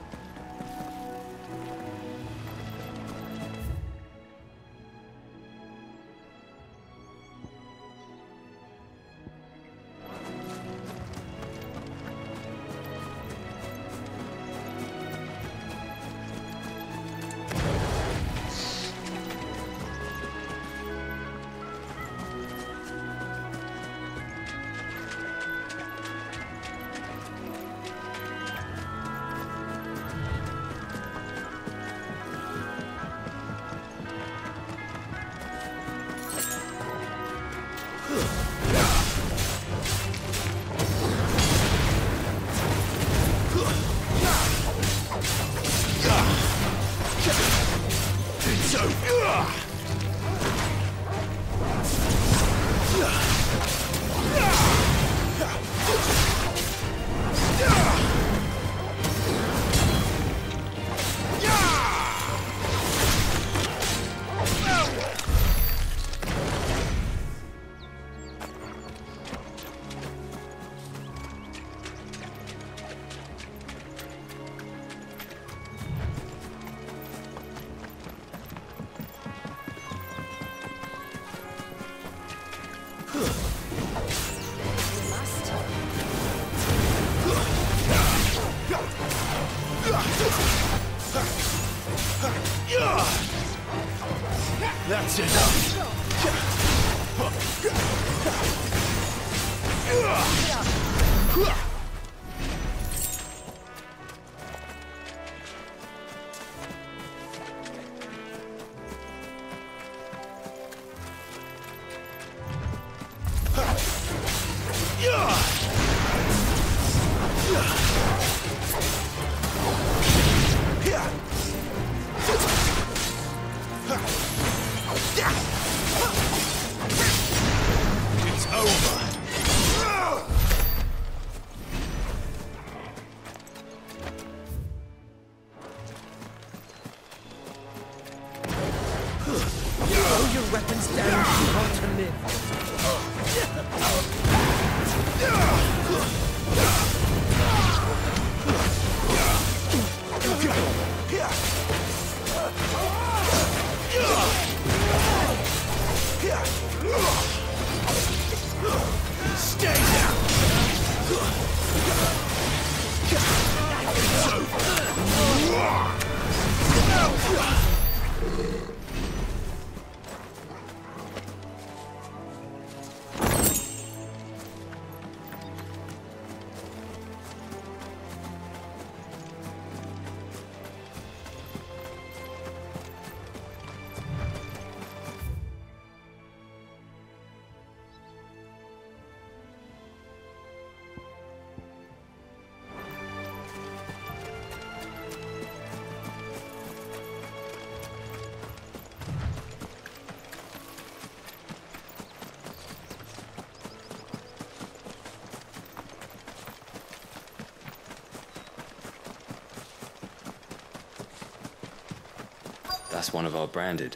That's one of our branded.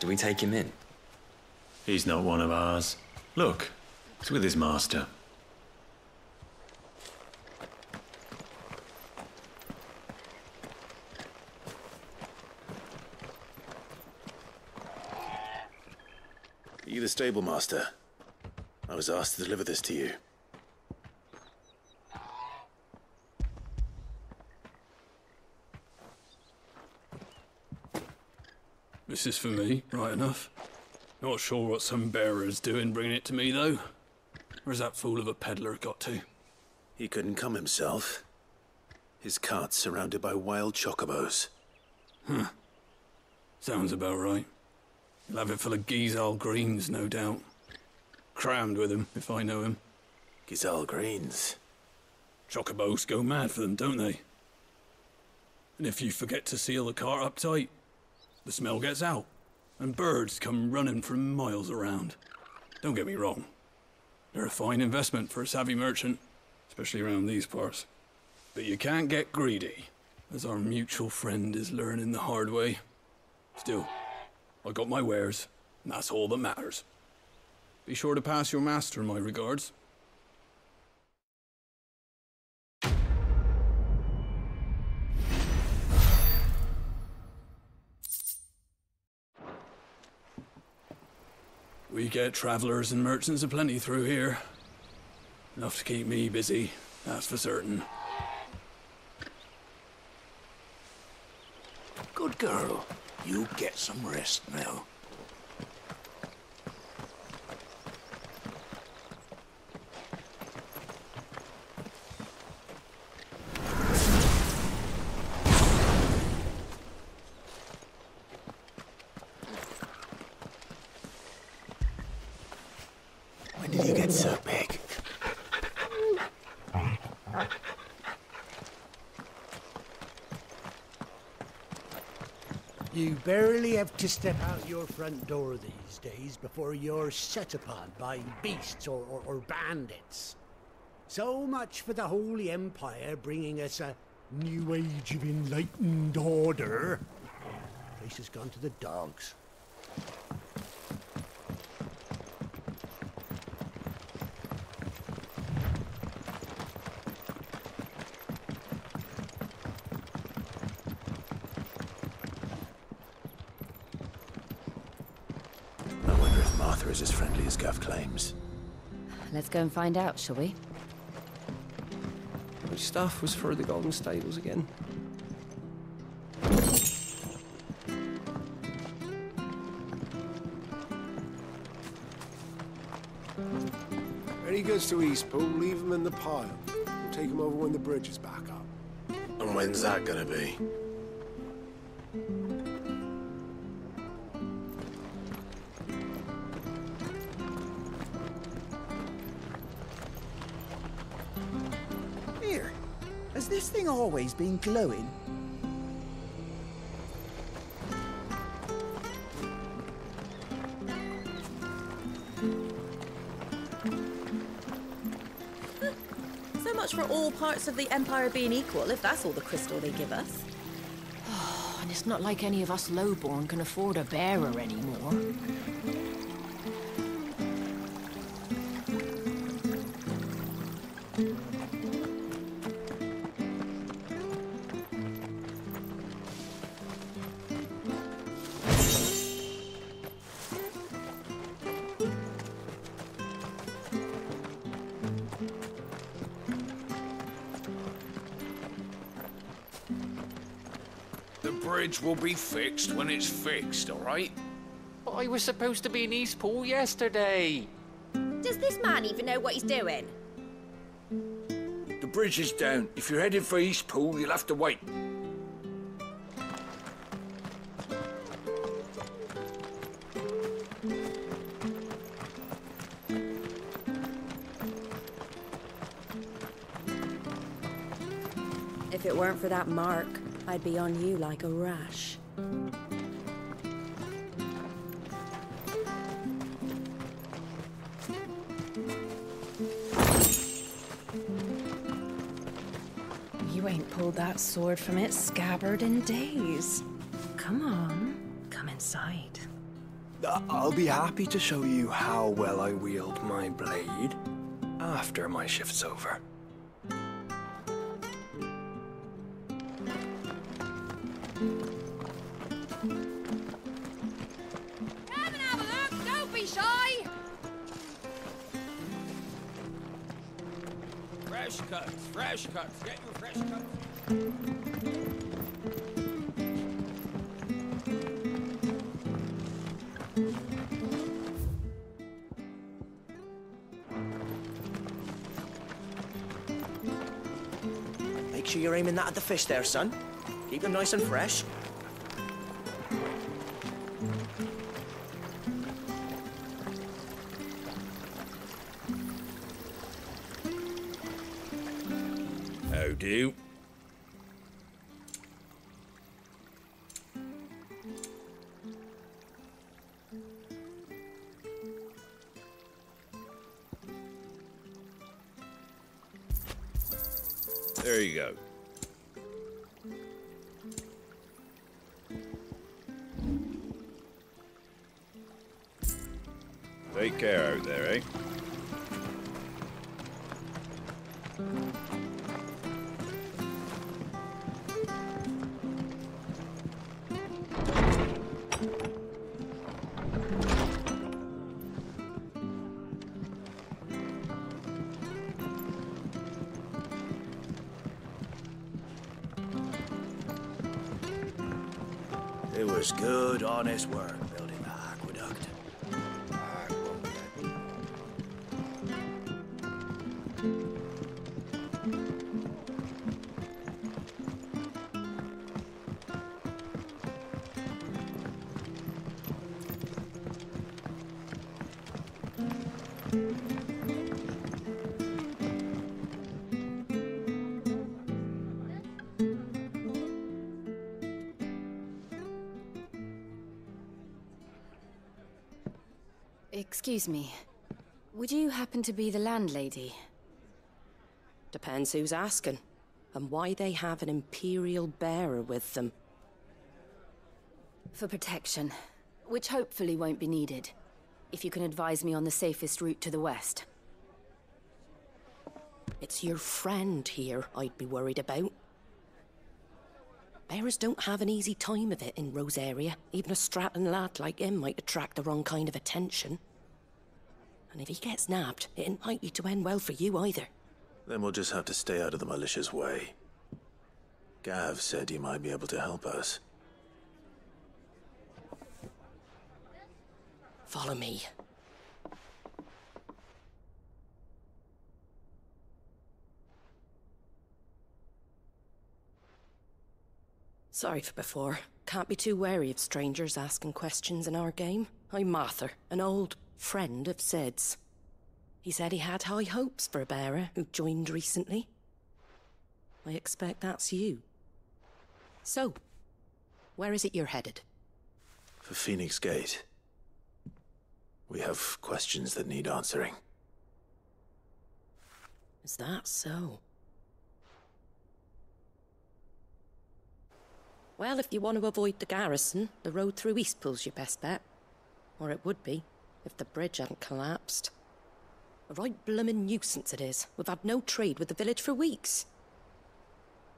Do we take him in? He's not one of ours. Look, he's with his master. Are you the stable master? I was asked to deliver this to you. Is for me, right enough. Not sure what some bearer's doing bringing it to me, though. Where's that fool of a peddler got to? He couldn't come himself. His cart's surrounded by wild chocobos. Huh. Sounds about right. He'll have it full of Gysahl greens, no doubt. Crammed with him, if I know him. Gysahl greens? Chocobos go mad for them, don't they? And if you forget to seal the cart up tight, the smell gets out, and birds come running from miles around. Don't get me wrong. They're a fine investment for a savvy merchant, especially around these parts. But you can't get greedy, as our mutual friend is learning the hard way. Still, I got my wares, and that's all that matters. Be sure to pass your master my regards. We get travellers and merchants aplenty through here. Enough to keep me busy, that's for certain. Good girl. You get some rest now. When did you get so big? You barely have to step out your front door these days before you're set upon by beasts or, or, or bandits. So much for the Holy Empire bringing us a new age of enlightened order. The Place has gone to the dogs. I wonder if Martha is as friendly as Gav claims. Let's go and find out, shall we? Which stuff was for the Golden Stables again? When he gets to Eastpool, leave him in the pile. We'll take him over when the bridge is back up. And when's that gonna be? Always been glowing? So much for all parts of the Empire being equal, if that's all the crystal they give us. Oh, and it's not like any of us lowborn can afford a bearer anymore. The bridge will be fixed when it's fixed, all right? But I was supposed to be in Eastpool yesterday. Does this man even know what he's doing? The bridge is down. If you're headed for Eastpool, you'll have to wait. If it weren't for that mark, I'd be on you like a rash. You ain't pulled that sword from its scabbard in days. Come on, come inside. I- I'll be happy to show you how well I wield my blade after my shift's over. Fish there, son. Keep them nice and fresh. Excuse me. Would you happen to be the landlady? Depends who's asking, and why they have an Imperial bearer with them. For protection, which hopefully won't be needed. If you can advise me on the safest route to the west. It's your friend here I'd be worried about. Bearers don't have an easy time of it in Rosaria. Even a Stratton lad like him might attract the wrong kind of attention. And if he gets nabbed, it ain't likely to end well for you either. Then we'll just have to stay out of the militia's way. Gav said you might be able to help us. Follow me. Sorry for before. Can't be too wary of strangers asking questions in our game. I'm Martha, an old friend of Cid's. He said he had high hopes for a bearer who joined recently. I expect that's you. So, where is it you're headed? For Phoenix Gate. We have questions that need answering. Is that so? Well, if you want to avoid the garrison, the road through Eastpool's your best bet. Or it would be, if the bridge hadn't collapsed. A right bloomin' nuisance it is. We've had no trade with the village for weeks.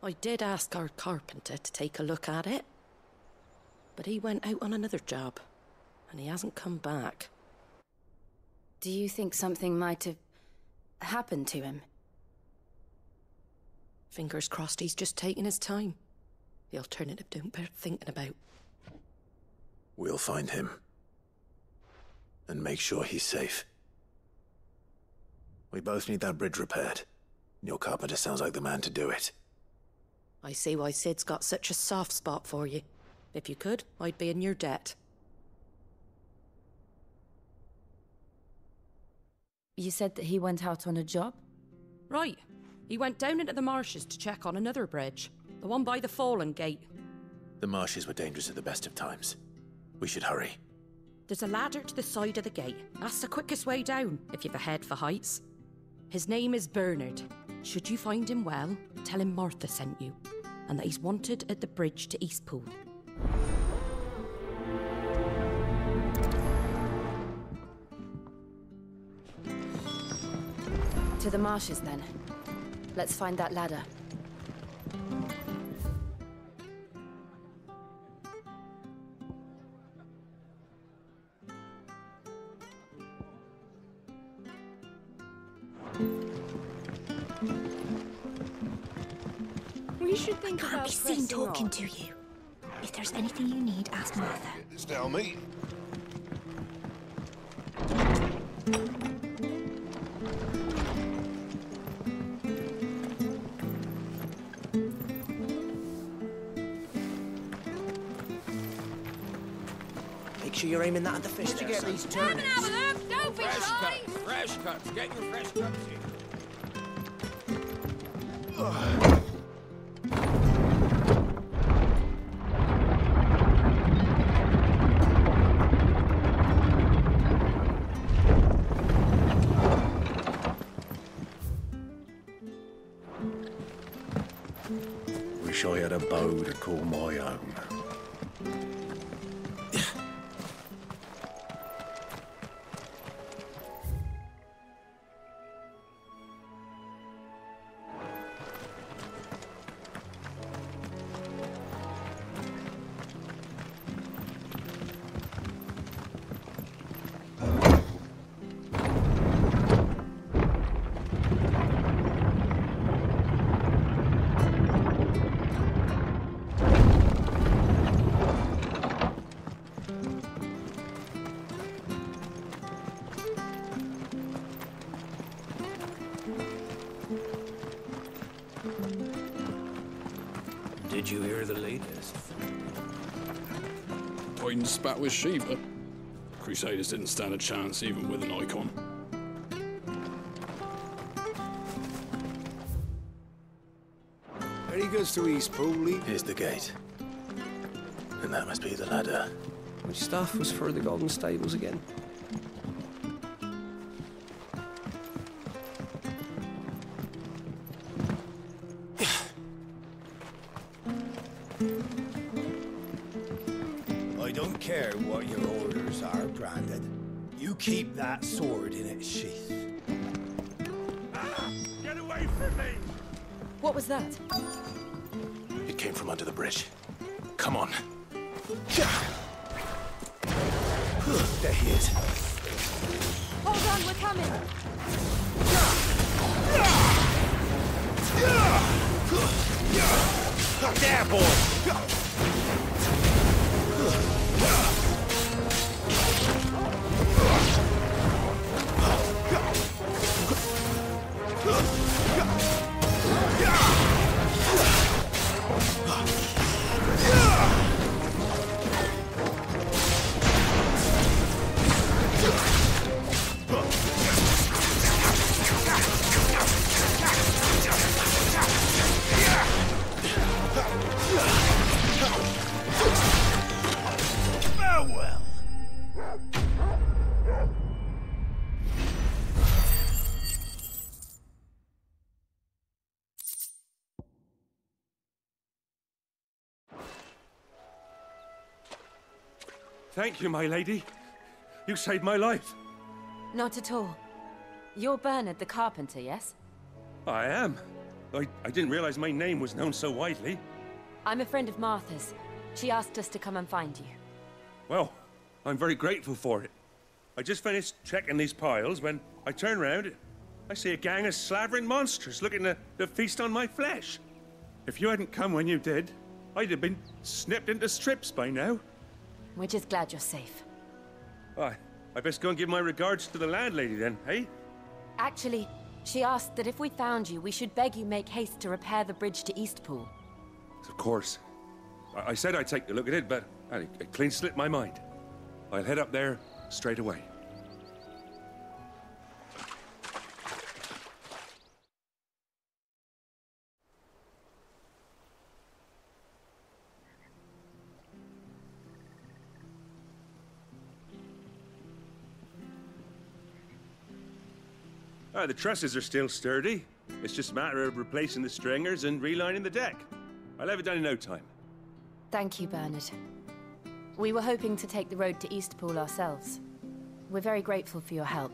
I did ask our carpenter to take a look at it. But he went out on another job, and he hasn't come back. Do you think something might have happened to him? Fingers crossed he's just taking his time. The alternative don't bear thinking about. We'll find him. And make sure he's safe. We both need that bridge repaired. Your carpenter sounds like the man to do it. I see why Cid's got such a soft spot for you. If you could, I'd be in your debt. You said that he went out on a job? Right. He went down into the marshes to check on another bridge. The one by the Fallen Gate. The marshes were dangerous at the best of times. We should hurry. There's a ladder to the side of the gate. That's the quickest way down, if you've a head for heights. His name is Bernard. Should you find him well, tell him Martha sent you, and that he's wanted at the bridge to Eastpool. To the marshes, then. Let's find that ladder. Seen pressing talking on. to you. If there's anything you need, ask Martha. It's now me. Make sure you're aiming that at the fish. Where'd you get these son. turnips? Don't be Fresh shy. cuts, fresh cuts. Get your fresh cuts here. Spat with Shiva. Crusaders didn't stand a chance even with an Eikon. Any goods to Eastpool, Lee? Here's the gate. And that must be the ladder. Which stuff was for the Golden Stables again? That? It came from under the bridge. Thank you, my lady. You saved my life. Not at all. You're Bernard the carpenter, yes? I am. I, I didn't realize my name was known so widely. I'm a friend of Martha's. She asked us to come and find you. Well, I'm very grateful for it. I just finished checking these piles when I turn around. I see a gang of slavering monsters looking to, to feast on my flesh. If you hadn't come when you did, I'd have been snipped into strips by now. We're just glad you're safe. I, I best go and give my regards to the landlady then, eh? Actually, she asked that if we found you, we should beg you make haste to repair the bridge to Eastpool. Of course. I, I said I'd take a look at it, but it clean slipped my mind. I'll head up there straight away. Ah, the trusses are still sturdy. It's just a matter of replacing the stringers and relining the deck. I'll have it done in no time. Thank you, Bernard. We were hoping to take the road to Eastpool ourselves. We're very grateful for your help.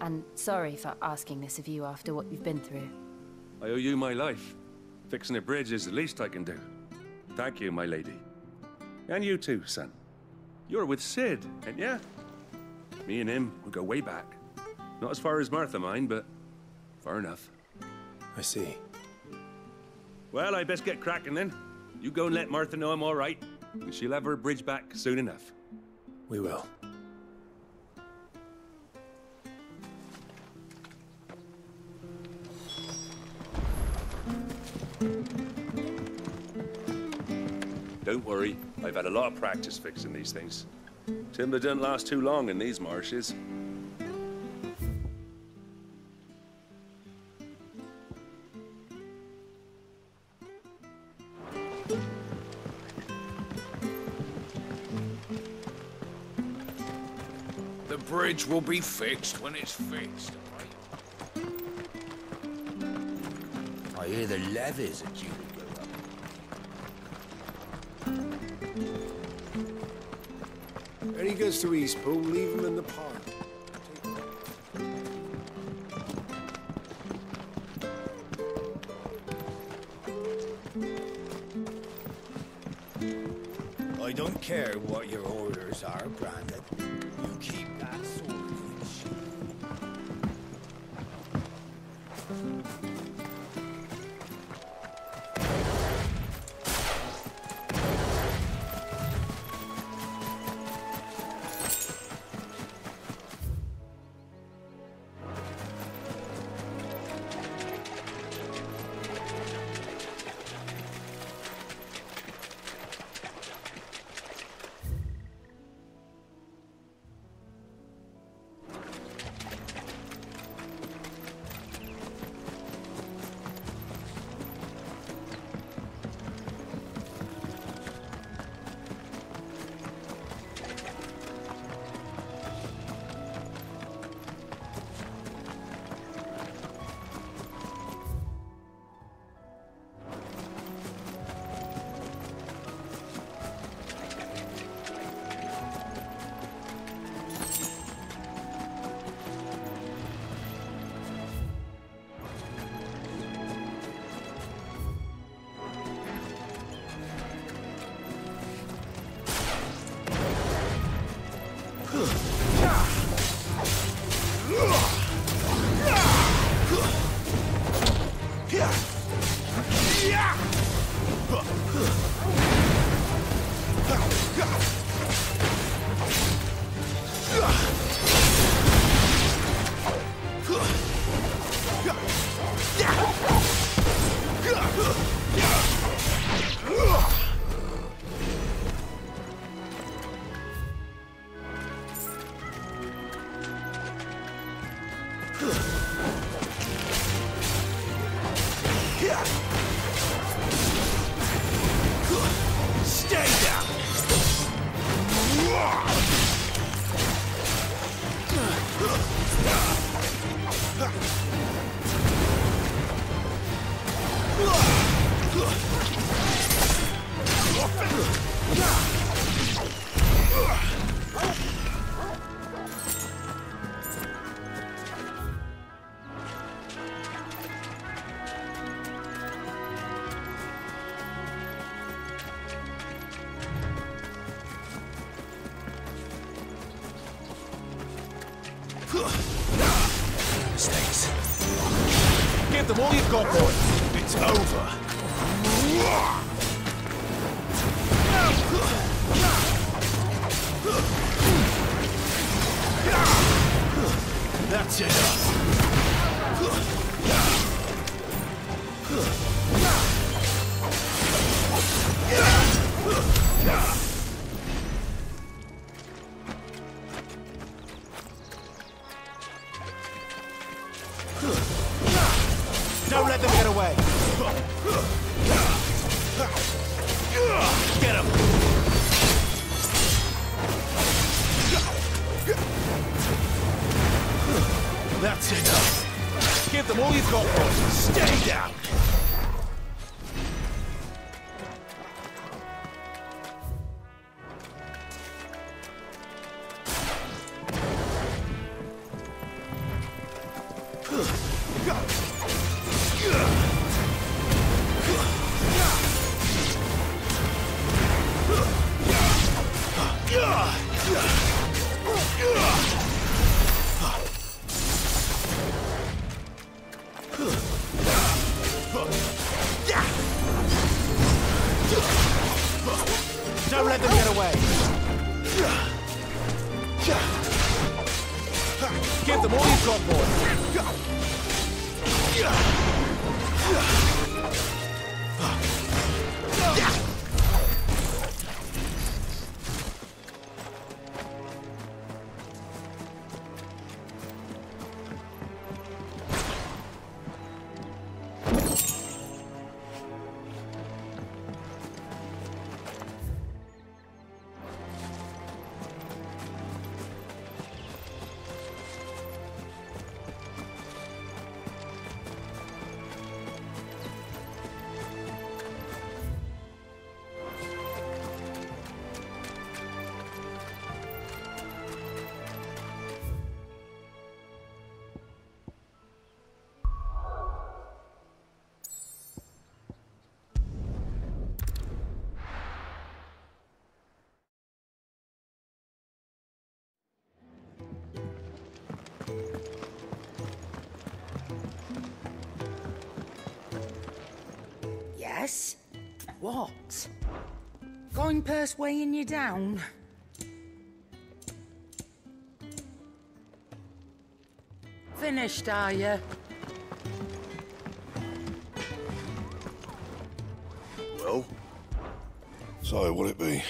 And sorry for asking this of you after what you've been through. I owe you my life. Fixing a bridge is the least I can do. Thank you, my lady. And you too, son. You're with Cid, ain't ya? Me and him, we go way back. Not as far as Martha, mind, but far enough. I see. Well, I best get cracking then. You go and let Martha know I'm all right, and she'll have her bridge back soon enough. We will. Don't worry, I've had a lot of practice fixing these things. Timber doesn't last too long in these marshes. Will be fixed when it's fixed. I hear the levies are due to go up. Any goods to Eastpool, leave him in the park. I don't care what your orders are, Branded. Yes? What? Goinpurse weighing you down? Finished, are you? Well? So, what'll it be?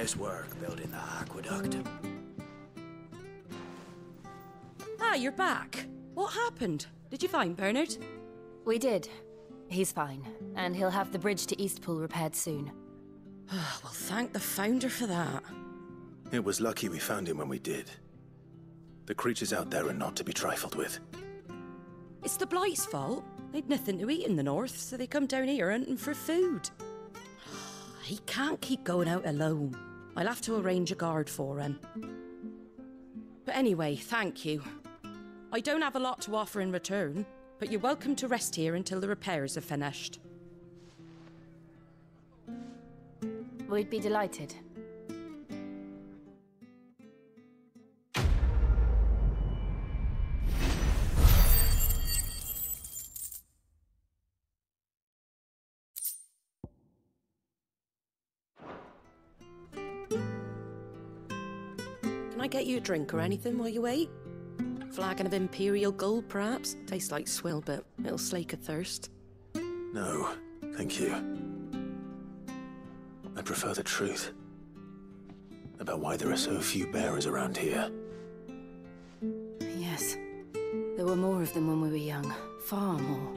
Honest work building the aqueduct. Ah, you're back. What happened? Did you find Bernard? We did. He's fine, and he'll have the bridge to Eastpool repaired soon. well, thank the Founder for that. It was lucky we found him when we did. The creatures out there are not to be trifled with. It's the Blight's fault. They'd nothing to eat in the north, so they come down here hunting for food. He can't keep going out alone. I'll have to arrange a guard for him. But anyway, thank you. I don't have a lot to offer in return, but you're welcome to rest here until the repairs are finished. We'd be delighted. You a drink or anything while you wait? Flagon of Imperial Gold, perhaps? Tastes like swill, but it'll slake a thirst. No, thank you. I prefer the truth. About why there are so few bearers around here. Yes. There were more of them when we were young. Far more.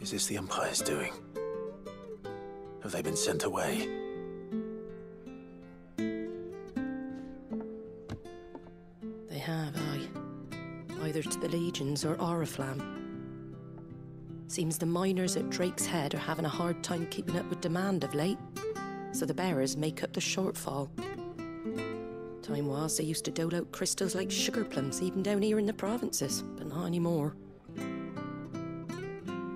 Is this the Empire's doing? Have they been sent away? Have, aye. Either to the Legions or Oriflamme. Seems the miners at Drake's Head are having a hard time keeping up with demand of late, so the bearers make up the shortfall. Time was they used to dole out crystals like sugar plums even down here in the provinces, but not anymore.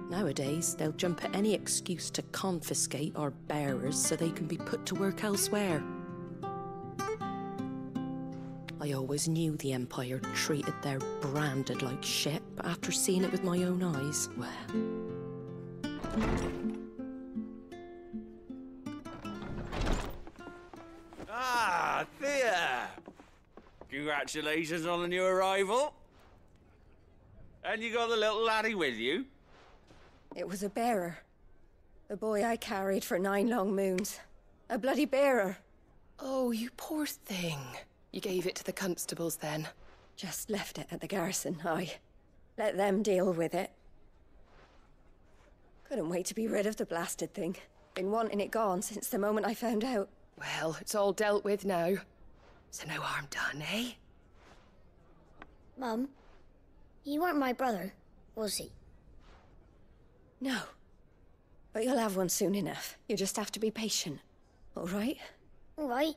Nowadays, they'll jump at any excuse to confiscate our bearers so they can be put to work elsewhere. Always knew the Empire treated their branded like shit, but after seeing it with my own eyes, well. Ah, Thea! Congratulations on the new arrival. And you got the little laddie with you? It was a bearer. The boy I carried for nine long moons. A bloody bearer. Oh, you poor thing. You gave it to the constables then? Just left it at the garrison, I. Let them deal with it. Couldn't wait to be rid of the blasted thing. Been wanting it gone since the moment I found out. Well, it's all dealt with now. So no harm done, eh? Mum, you weren't my brother, was he? No. But you'll have one soon enough. You just have to be patient. All right? All right.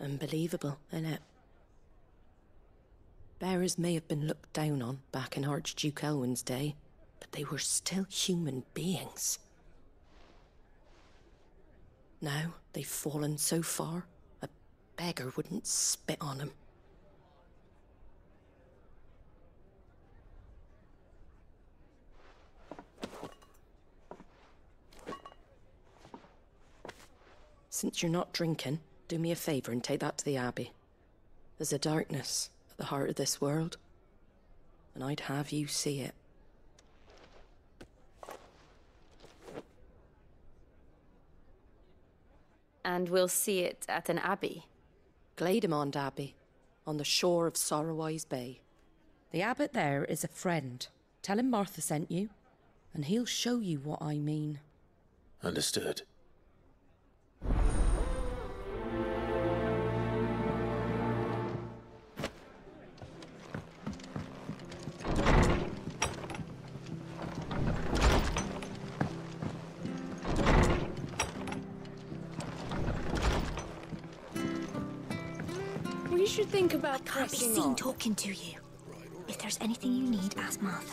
Unbelievable, isn't it? Bearers may have been looked down on back in Archduke Elwin's day, but they were still human beings. Now they've fallen so far, a beggar wouldn't spit on them. Since you're not drinking, do me a favour and take that to the Abbey. There's a darkness at the heart of this world, and I'd have you see it. And we'll see it at an abbey. Glademond Abbey, on the shore of Sorrowwise Bay. The abbot there is a friend. Tell him Martha sent you, and he'll show you what I mean. Understood. Think about Can't be seen on. talking to you. If there's anything you need, ask Martha.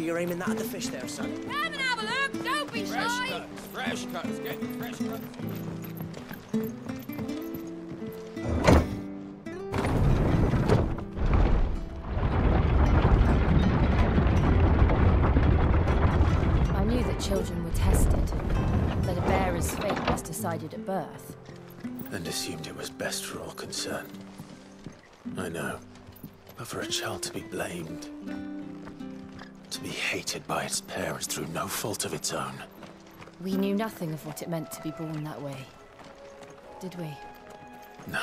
Sure you're aiming that at the fish there, son. Come and have a look. Don't be Fresh shy. cuts, fresh cuts, get fresh cuts. I knew that children were tested, that a bearer's fate was decided at birth. And assumed it was best for all concerned. I know. But for a child to be blamed, to be hated by its parents through no fault of its own, We knew nothing of what it meant to be born that way. Did we? no.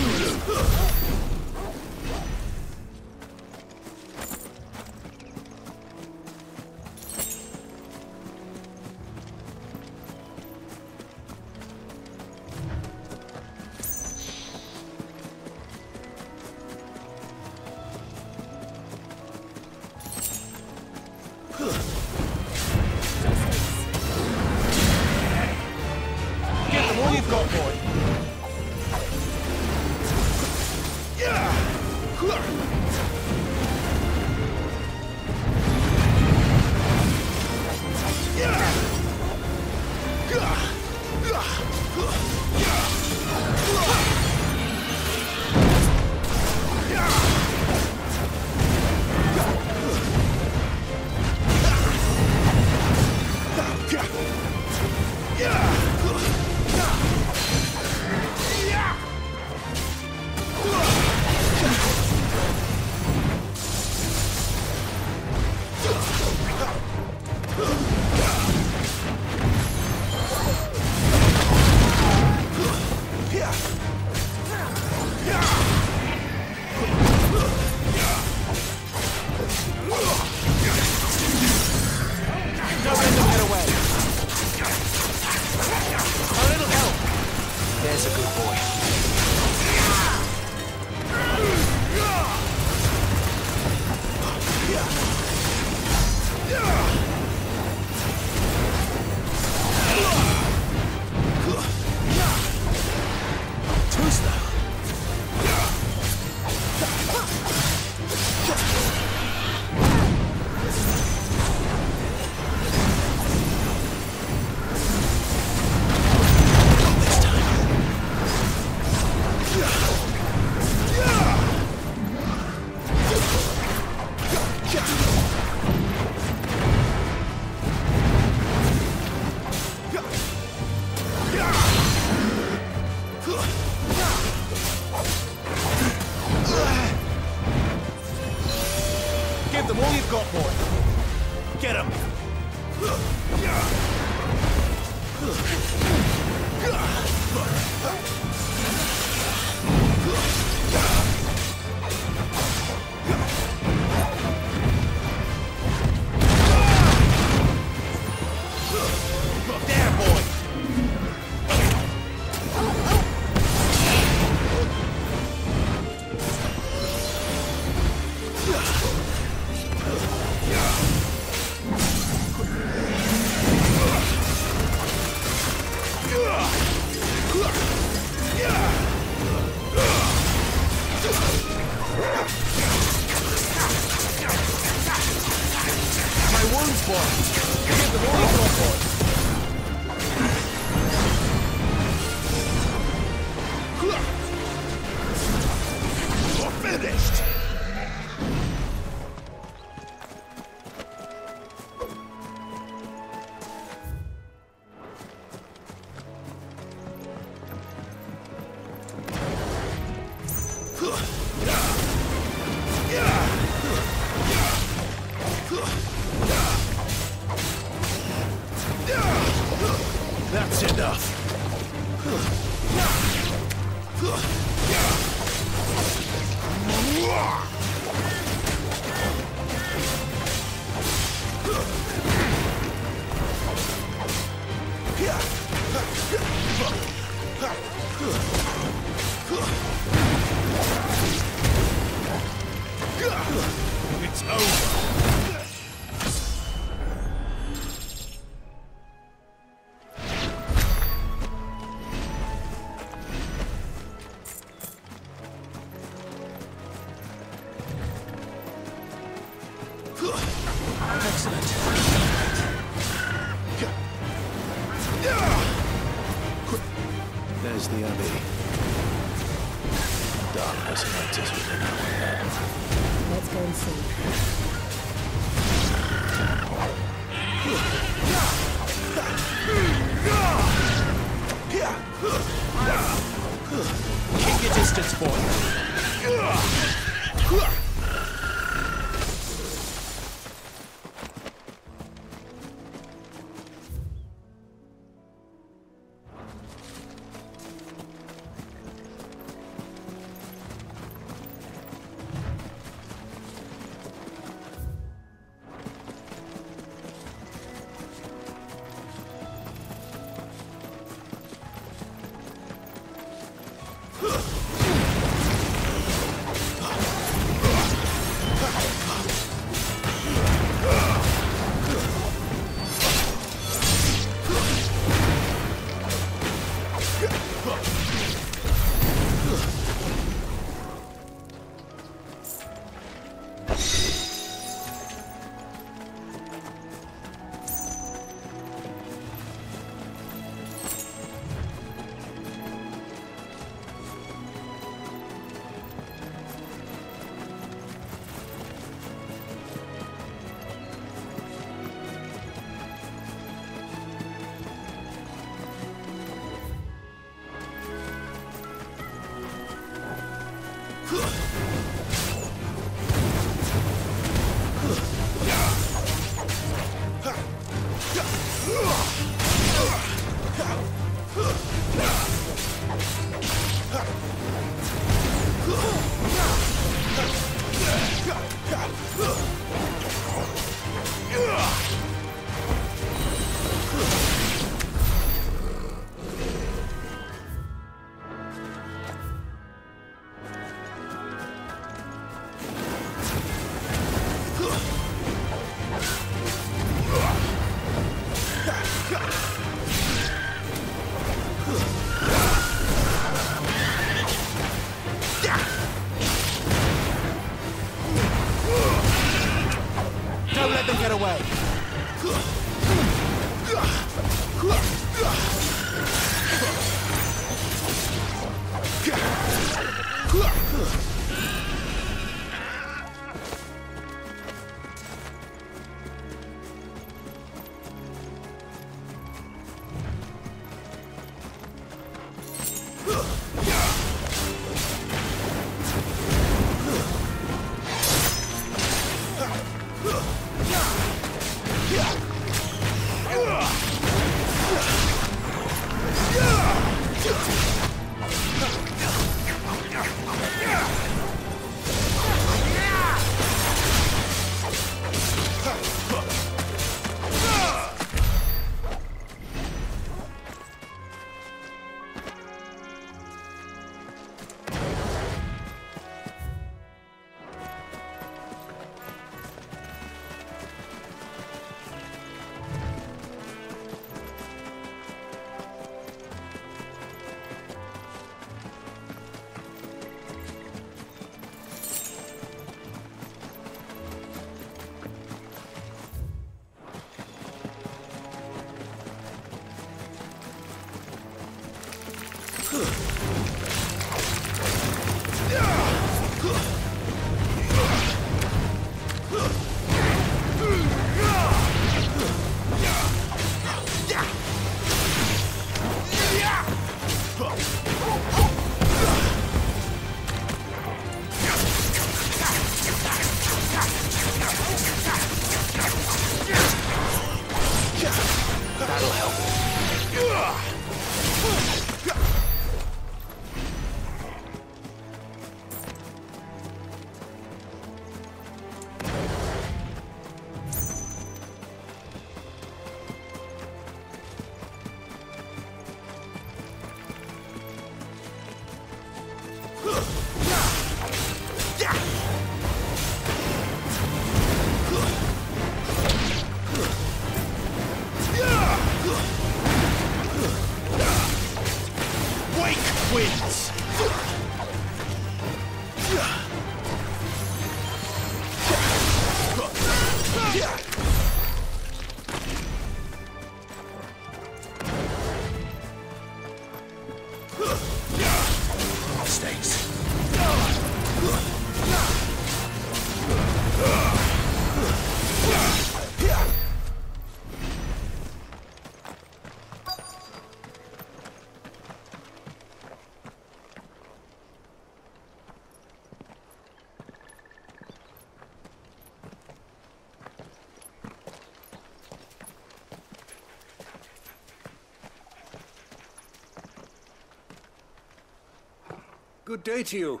Good day to you.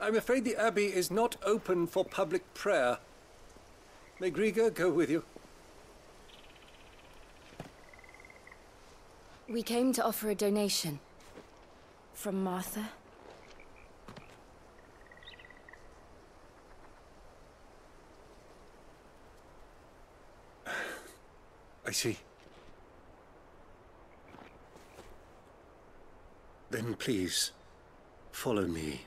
I'm afraid the Abbey is not open for public prayer. May Greagor go with you? We came to offer a donation. From Martha. I see. Then please, follow me.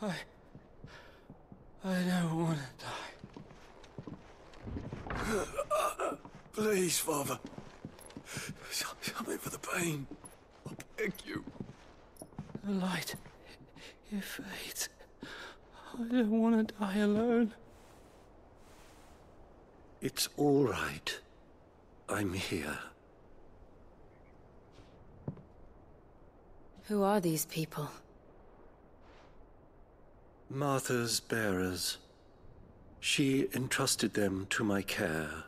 I. I don't want to die. Please, Father. Show me for the pain. I beg you. The light. It fades. I don't want to die alone. It's all right. I'm here. Who are these people? Martha's bearers. She entrusted them to my care,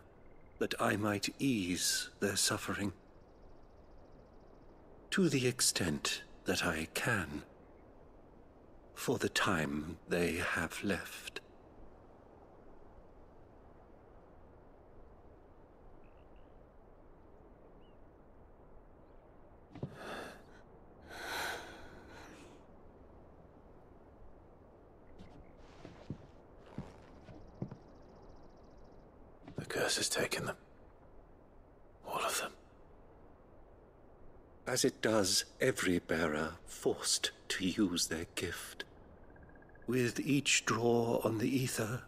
that I might ease their suffering. To the extent that I can. For the time they have left. Curse has taken them. All of them. As it does every bearer forced to use their gift. With each draw on the ether,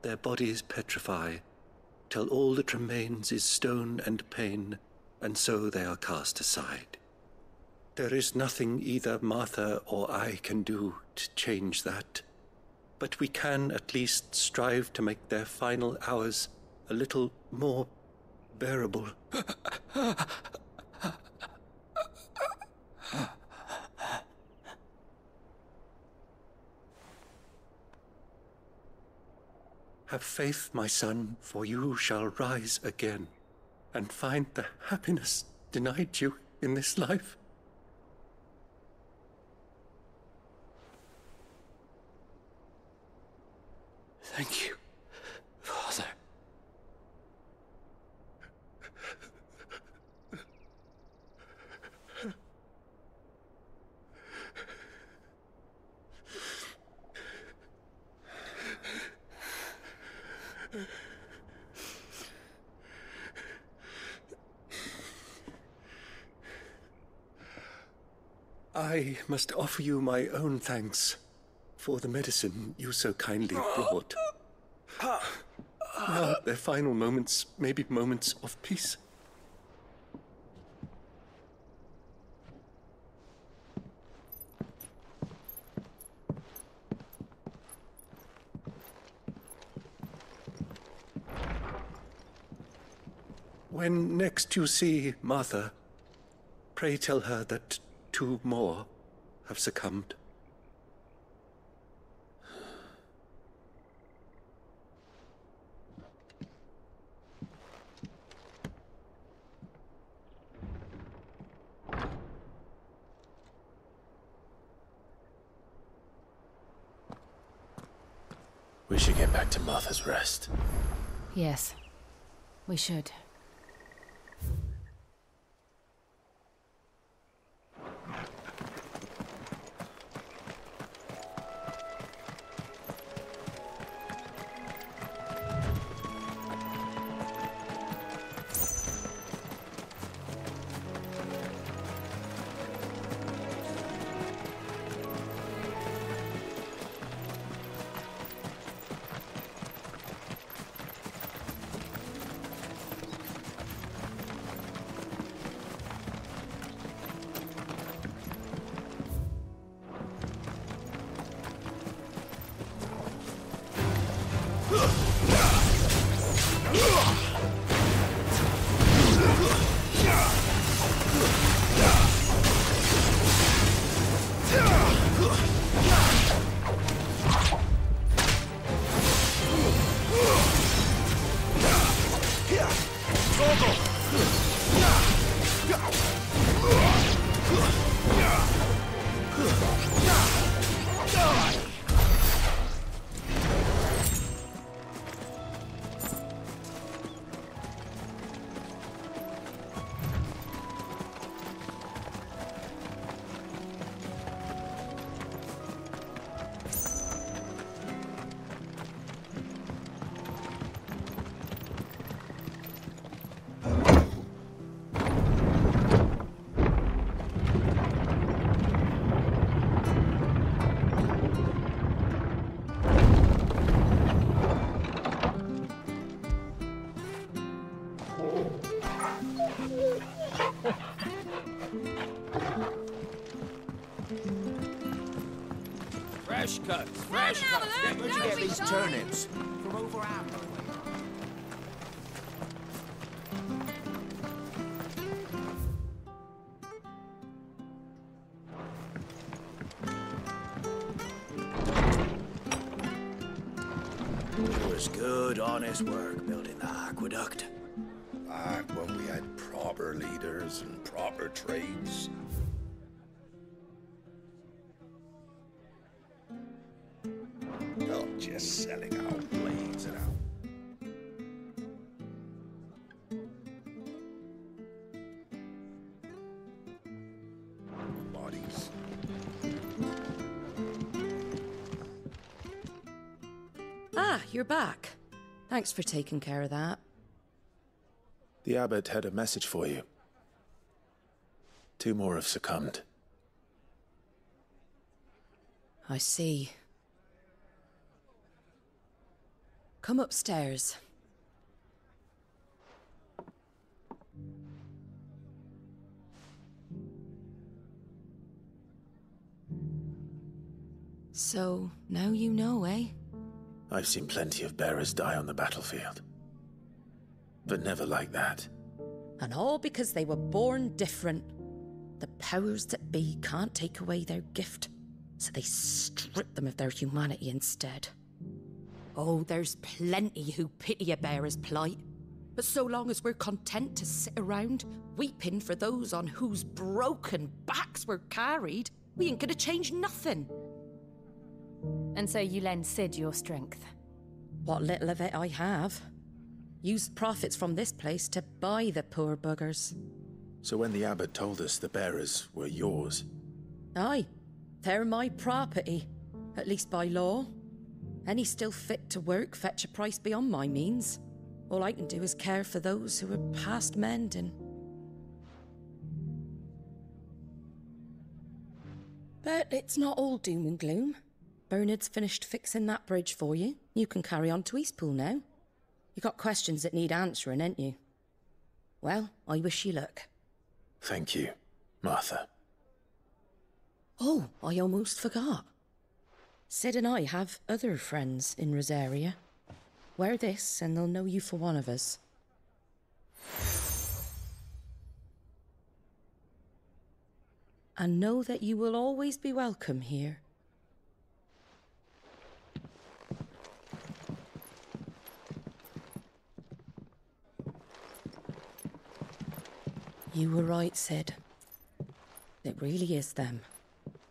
their bodies petrify, till all that remains is stone and pain, and so they are cast aside. There is nothing either Martha or I can do to change that, but we can at least strive to make their final hours a little more bearable. Have faith, my son, for you shall rise again and find the happiness denied you in this life. Thank you, Father. I must offer you my own thanks for the medicine you so kindly brought. Now, their final moments may be moments of peace. When next you see Martha, pray tell her that two more have succumbed. We should get back to Martha's Rest. Yes, we should. Trades. Not just selling out blades and. Bodies. Ah, you're back. Thanks for taking care of that. The abbot had a message for you. Two more have succumbed. I see. Come upstairs. So, now you know, eh? I've seen plenty of bearers die on the battlefield. But never like that. And all because they were born different. The powers that be can't take away their gift, so they strip them of their humanity instead. Oh, there's plenty who pity a bearer's plight. But so long as we're content to sit around, weeping for those on whose broken backs we're carried, we ain't gonna change nothing. And so you lend Cid your strength. What little of it I have. Used profits from this place to buy the poor buggers. So when the abbot told us the bearers were yours, Aye, they're my property, at least by law. Any still fit to work fetch a price beyond my means. All I can do is care for those who are past mending. But it's not all doom and gloom. Bernard's finished fixing that bridge for you. You can carry on to Eastpool now. You got questions that need answering, ain't you? Well, I wish you luck. Thank you, Martha. Oh, I almost forgot. Cid and I have other friends in Rosaria. Wear this, and they'll know you for one of us. And know that you will always be welcome here. You were right, Cid. It really is them.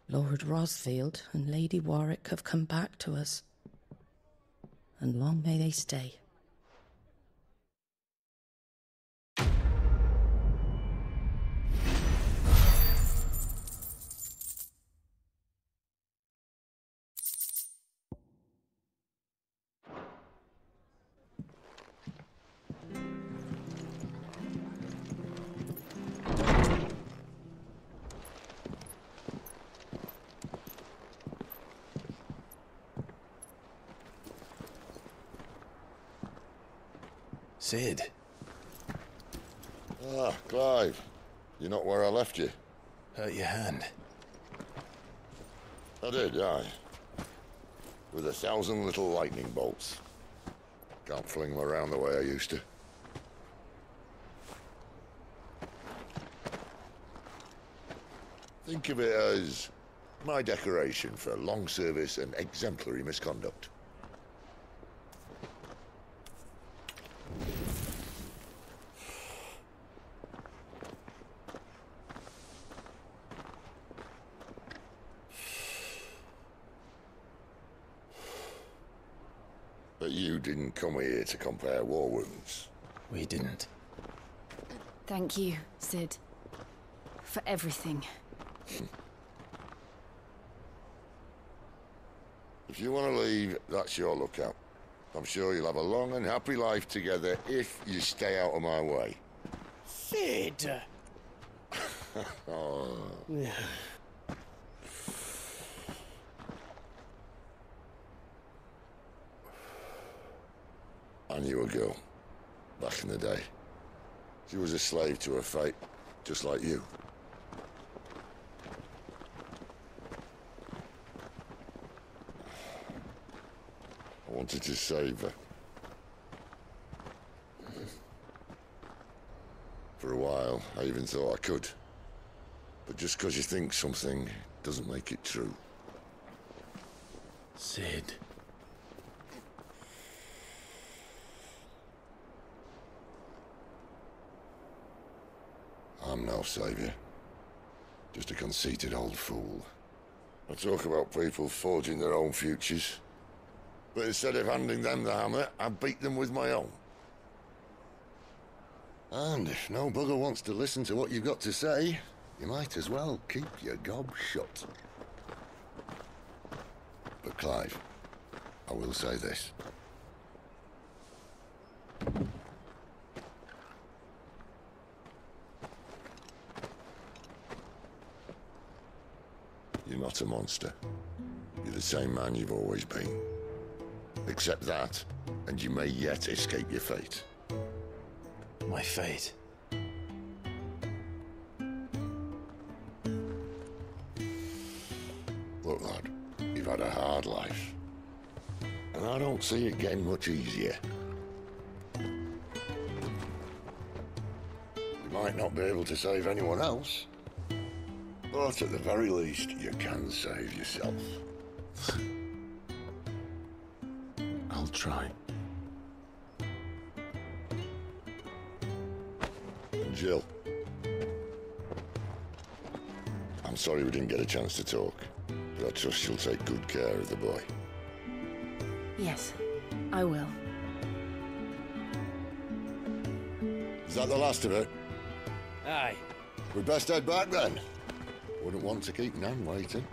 Lord Rosfield and Lady Warwick have come back to us. And long may they stay. Cid, Ah, Clive. You're not where I left you. hurt your hand. I did, aye. With a thousand little lightning bolts. Can't fling them around the way I used to. Think of it as my decoration for long service and exemplary misconduct. But you didn't come here to compare war wounds. We didn't. Thank you, Cid. For everything. If you want to leave, that's your lookout. I'm sure you'll have a long and happy life together if you stay out of my way. Cid! oh. knew a girl back in the day. She was a slave to her fate, just like you. I wanted to save her. For a while, I even thought I could. But just because you think something doesn't make it true. Cid. I'm saviour. Just a conceited old fool. I talk about people forging their own futures. But instead of handing them the hammer, I beat them with my own. And if no bugger wants to listen to what you've got to say, you might as well keep your gob shut. But Clive, I will say this. Not a monster. You're the same man you've always been. Accept that, and you may yet escape your fate. My fate. Look, lad, you've had a hard life. And I don't see it getting much easier. You might not be able to save anyone else, but at the very least, you can save yourself. I'll try. Jill. I'm sorry we didn't get a chance to talk, but I trust you'll take good care of the boy. Yes, I will. Is that the last of it? Aye. We best head back then. Wouldn't want to keep Nan waiting.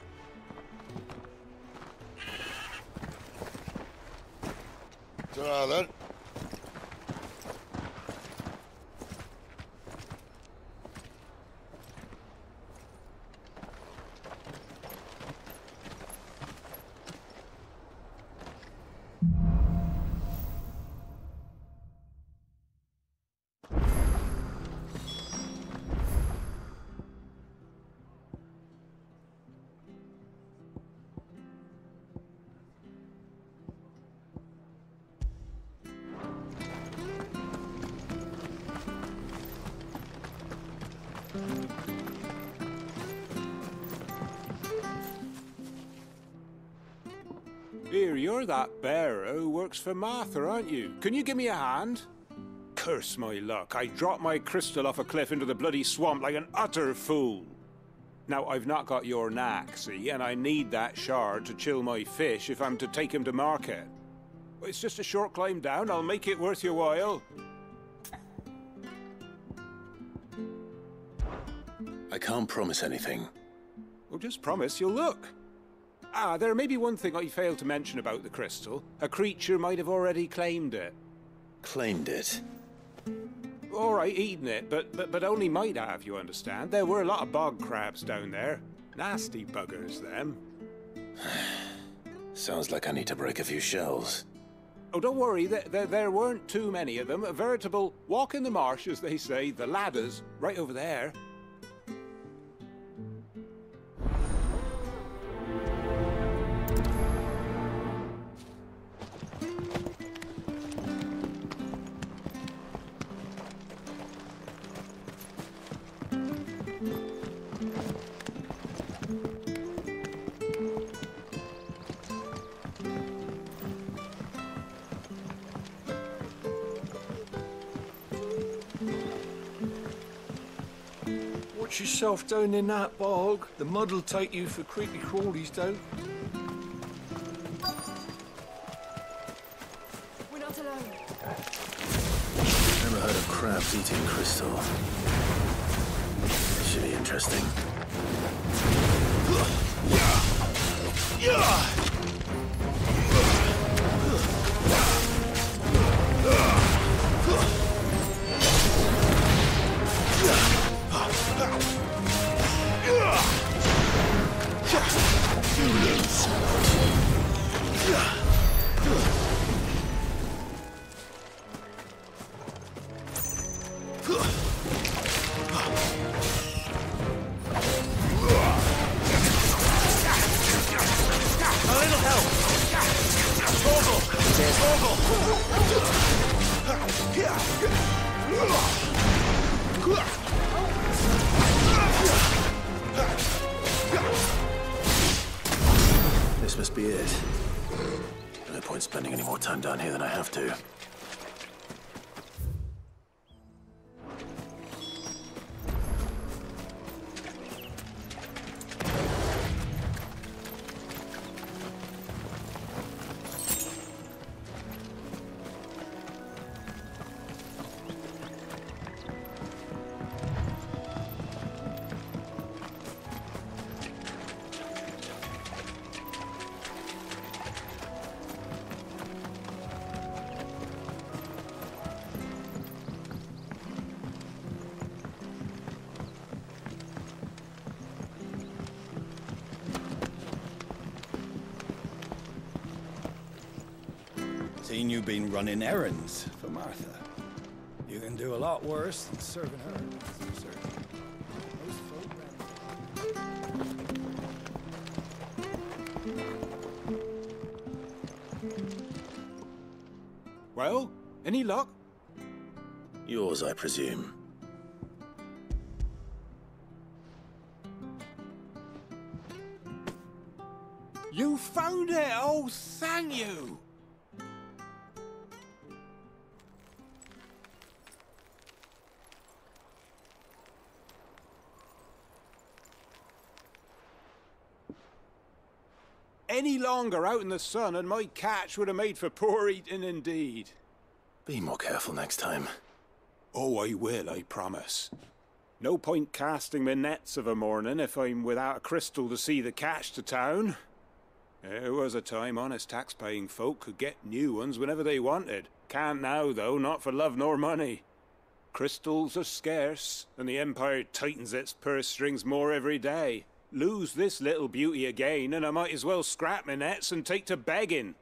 Works for Martha, aren't you? Can you give me a hand? Curse my luck. I dropped my crystal off a cliff into the bloody swamp like an utter fool. Now, I've not got your knack, see, and I need that shard to chill my fish if I'm to take him to market. It's just a short climb down. I'll make it worth your while. I can't promise anything. Well, just promise you'll look. Ah, there may be one thing I failed to mention about the crystal. A creature might have already claimed it. Claimed it? All right, eaten it, but, but, but only might have, you understand. There were a lot of bog crabs down there. Nasty buggers, them. Sounds like I need to break a few shells. Oh, don't worry, there, there, there weren't too many of them. A veritable walk in the marsh, as they say, the ladders, right over there. Watch yourself down in that bog. The mud'll take you for creepy crawlies, though. We're not alone. Never heard of crabs eating crystal. Should be interesting. A little This must be it. No point spending any more time down here than I have to. Running errands for Martha. You can do a lot worse than serving her. that's for certain. Most folk Well, any luck? Yours, I presume. Any longer out in the sun and my catch would have made for poor eating indeed. Be more careful next time. Oh, I will, I promise. No point casting my nets of a morning if I'm without a crystal to see the catch to town. There was a time honest tax-paying folk could get new ones whenever they wanted. Can't now, though, not for love nor money. Crystals are scarce, and the Empire tightens its purse strings more every day. Lose this little beauty again, and I might as well scrap my nets and take to begging.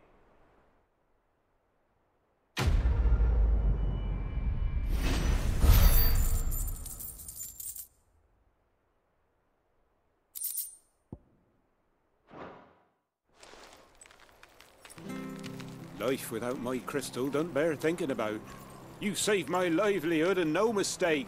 Life without my crystal don't bear thinking about. You saved my livelihood and no mistake.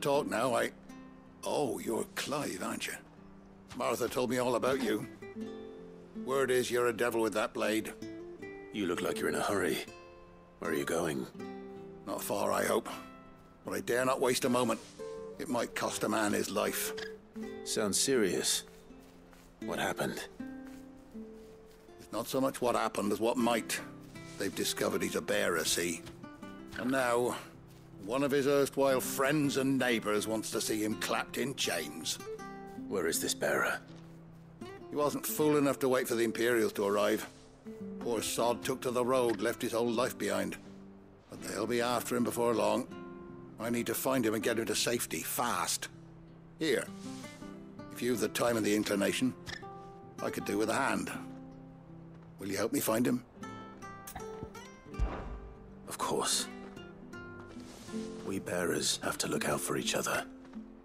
Can't talk now, I... Oh, you're Clive, aren't you? Martha told me all about you. Word is you're a devil with that blade. You look like you're in a hurry. Where are you going? Not far, I hope. But I dare not waste a moment. It might cost a man his life. Sounds serious. What happened? It's not so much what happened as what might. They've discovered he's a bearer, see? And now, one of his erstwhile friends and neighbors wants to see him clapped in chains. Where is this bearer? He wasn't fool enough to wait for the Imperials to arrive. Poor sod took to the road, left his whole life behind. But they'll be after him before long. I need to find him and get him to safety, fast. Here, if you've the time and the inclination, I could do with a hand. Will you help me find him? Of course. We bearers have to look out for each other.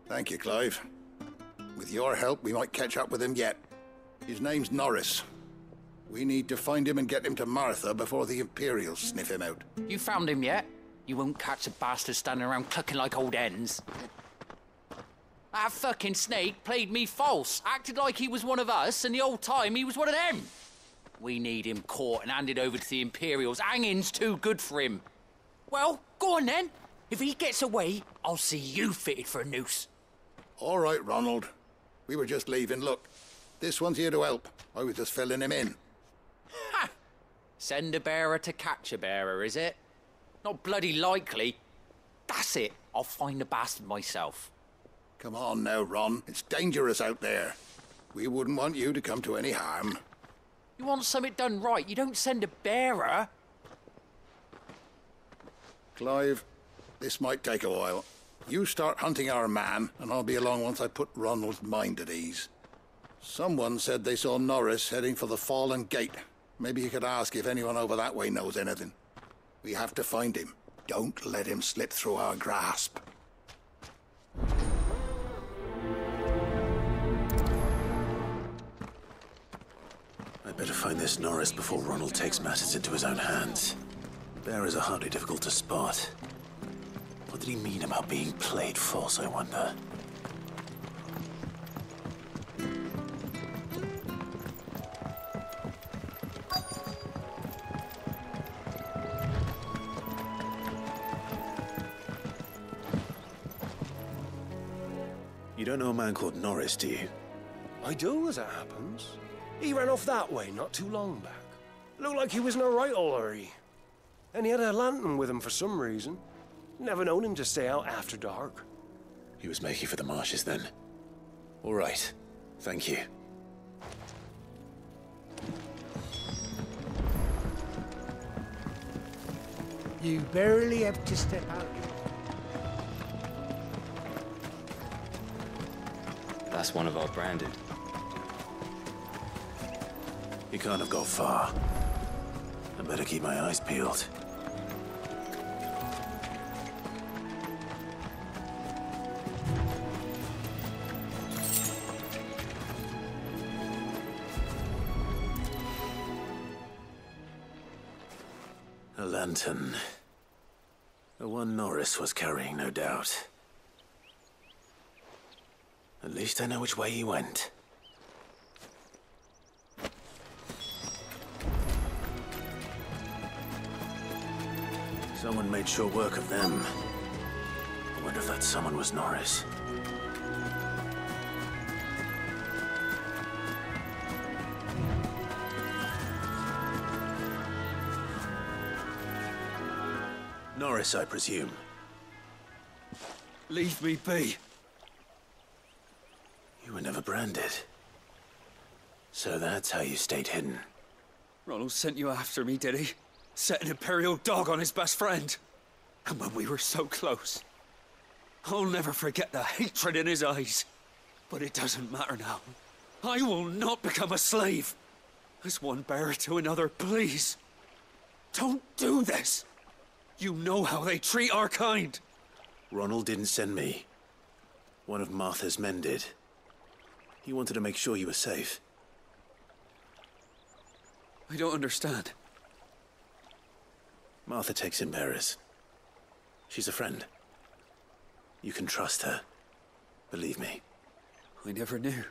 Thank you, Clive. With your help, we might catch up with him yet. His name's Norris. We need to find him and get him to Martha before the Imperials sniff him out. You found him yet? You won't catch a bastard standing around clucking like old hens. That fucking snake played me false, acted like he was one of us, and the whole time he was one of them. We need him caught and handed over to the Imperials. Hanging's too good for him. Well, go on then. If he gets away, I'll see you fitted for a noose. All right, Ronald. We were just leaving. Look, this one's here to help. I was just filling him in. Ha! Send a bearer to catch a bearer, is it? Not bloody likely. That's it. I'll find the bastard myself. Come on now, Ron. It's dangerous out there. We wouldn't want you to come to any harm. You want something done right, you don't send a bearer. Clive, this might take a while. You start hunting our man, and I'll be along once I put Ronald's mind at ease. Someone said they saw Norris heading for the Fallen Gate. Maybe you could ask if anyone over that way knows anything. We have to find him. Don't let him slip through our grasp. I'd better find this Norris before Ronald takes matters into his own hands. Bearers are hardly difficult to spot. What did he mean about being played false, I wonder? You don't know a man called Norris, do you? I do, as it happens. He ran off that way not too long back. Looked like he was in a right old hurry. And he had a lantern with him for some reason. Never known him to stay out after dark. He was making for the marshes then. All right. Thank you. You barely have to step out. That's one of our branded. He can't have gone far. I better keep my eyes peeled. Lantern. The one Norris was carrying, no doubt. At least I know which way he went. Someone made sure work of them. I wonder if that someone was Norris. I presume. Leave me be. You were never branded. So that's how you stayed hidden. Ronald sent you after me, did he? Set an Imperial dog on his best friend. And when we were so close. I'll never forget the hatred in his eyes. But it doesn't matter now. I will not become a slave. As one bearer to another, please. Don't do this. You know how they treat our kind. Ronald didn't send me. One of Martha's men did. He wanted to make sure you were safe. I don't understand. Martha takes in bearers. She's a friend. You can trust her. Believe me. I never knew.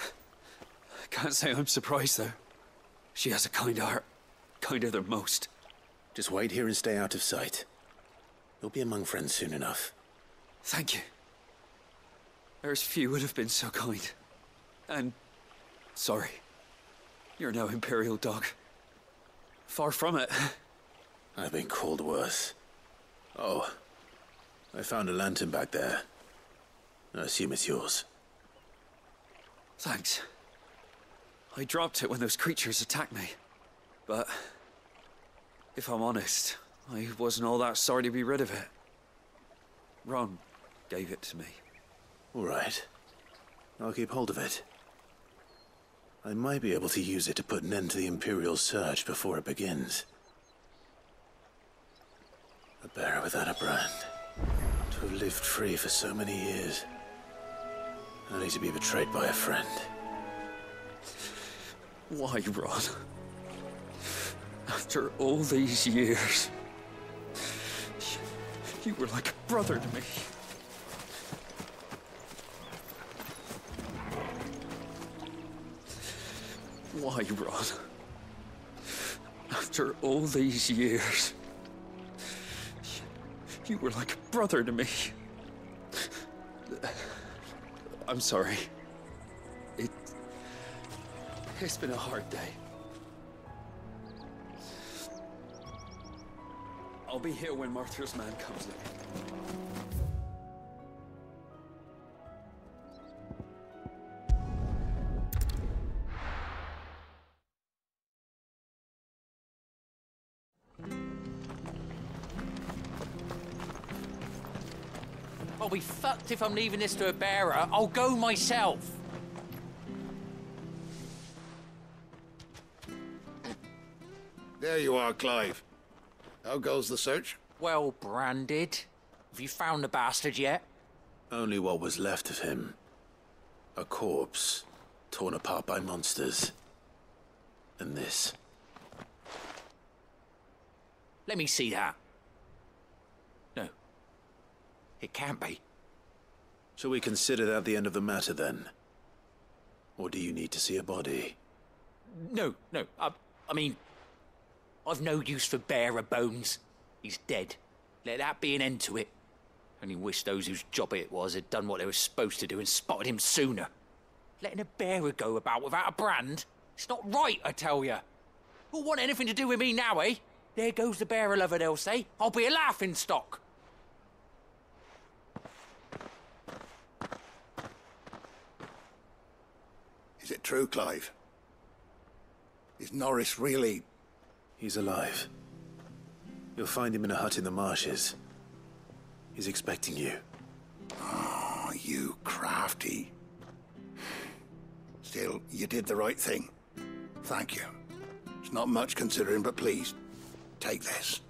I can't say I'm surprised, though. She has a kind heart. Kinder than most. Just wait here and stay out of sight. You'll be among friends soon enough. Thank you. There's few would have been so kind. And sorry. You're no Imperial dog. Far from it. I've been called worse. Oh, I found a lantern back there. I assume it's yours. Thanks. I dropped it when those creatures attacked me. But if I'm honest, I wasn't all that sorry to be rid of it. Ron gave it to me. All right. I'll keep hold of it. I might be able to use it to put an end to the Imperial search before it begins. A bearer without a brand. To have lived free for so many years. Only to be betrayed by a friend. Why, Ron? After all these years, you were like a brother to me. Why, Ron? After all these years, you were like a brother to me. I'm sorry. It. It's been a hard day. I'll be here when Martha's man comes in. I'll be fucked if I'm leaving this to a bearer. I'll go myself. There you are, Clive. How goes the search? Well branded. Have you found the bastard yet? Only what was left of him. A corpse, torn apart by monsters. And this. Let me see that. No. It can't be. Shall we consider that the end of the matter then? Or do you need to see a body? No, no. I, I mean, I've no use for bearer bones. He's dead. Let that be an end to it. Only wish those whose job it was had done what they were supposed to do and spotted him sooner. Letting a bearer go about without a brand? It's not right, I tell you. Who'll want anything to do with me now, eh? There goes the bearer lover, they'll say. I'll be a laughing stock. Is it true, Clive? Is Norris really. He's alive. You'll find him in a hut in the marshes. He's expecting you. Oh, you crafty. Still, you did the right thing. Thank you. It's not much considering, but please, take this.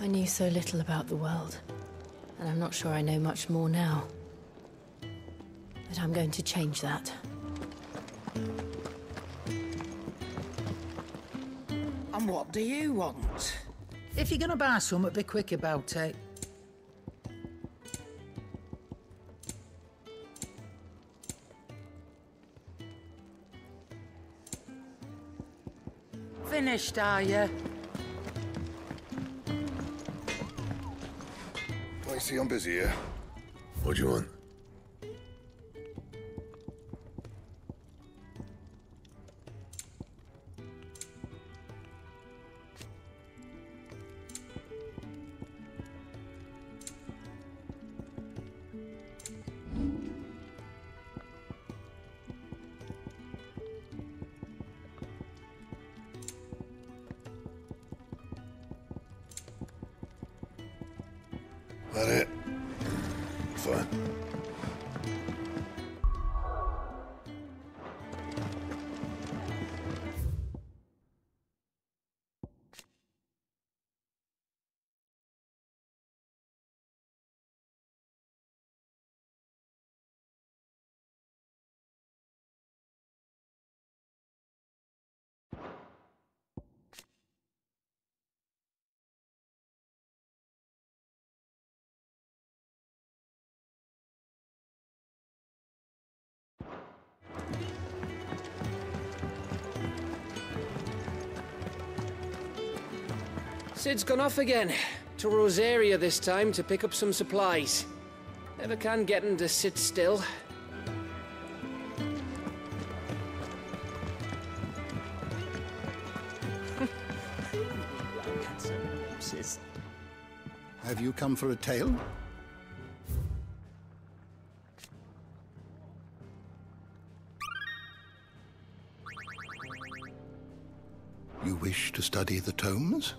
I knew so little about the world, and I'm not sure I know much more now. But I'm going to change that. And what do you want? If you're gonna buy something, be quick about it. Finished, are you? See I'm busy here. What do you want? Cid's gone off again. To Rosaria this time to pick up some supplies. Never can get him to sit still. Have you come for a tale? You wish to study the tomes?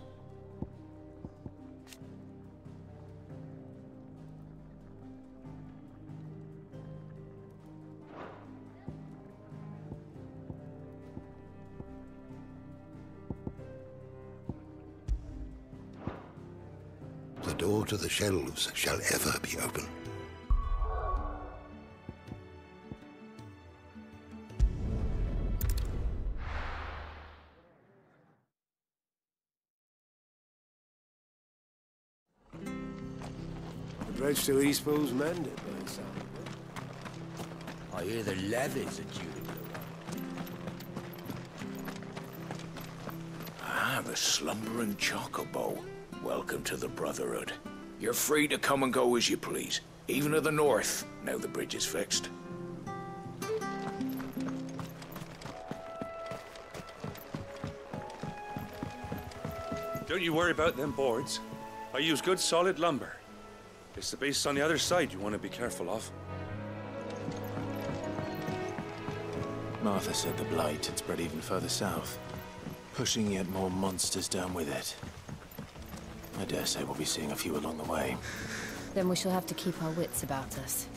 To the shelves shall ever be open. The bridge to East Pool's mended by the sound I hear the levies are due to blow Ah, the slumbering chocobo. Welcome to the Brotherhood. You're free to come and go as you please, even to the north, now the bridge is fixed. Don't you worry about them boards. I use good solid lumber. It's the base on the other side you want to be careful of. Martha said the blight had spread even further south, pushing yet more monsters down with it. I dare say we'll be seeing a few along the way. Then we shall have to keep our wits about us.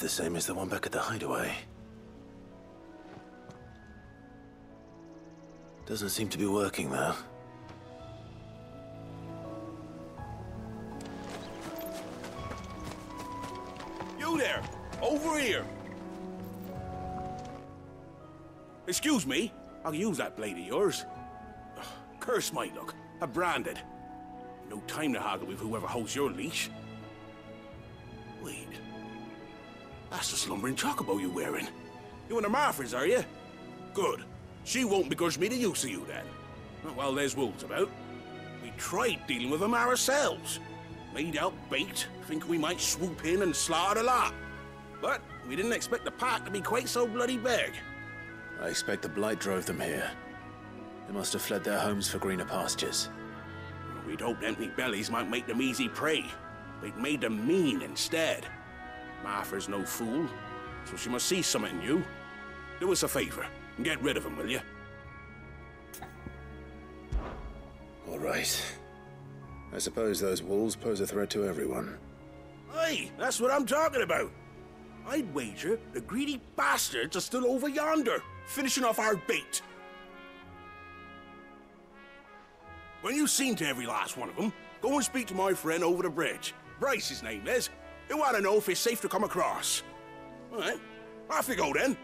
The same as the one back at the hideaway. Doesn't seem to be working, though. You there! Over here! Excuse me, I'll use that blade of yours. Ugh, curse my luck. I'm branded. No time to haggle with whoever holds your leash. That's the slumbering chocobo you're wearing. You and the Marfors, are you? Good. She won't begrudge me the use of you then. Well, there's wolves about. We tried dealing with them ourselves. Made out bait, thinking we might swoop in and slaughter the lot. But we didn't expect the park to be quite so bloody big. I expect the Blight drove them here. They must have fled their homes for greener pastures. We'd hoped empty bellies might make them easy prey. They'd made them mean instead. Martha's no fool, so she must see something in you. Do us a favor and get rid of them, will you? All right. I suppose those wolves pose a threat to everyone. Hey, that's what I'm talking about. I'd wager the greedy bastards are still over yonder, finishing off our bait. When you've seen to every last one of them, go and speak to my friend over the bridge. Bryce, his name is. He'll want to know if it's safe to come across. All right, off you go then.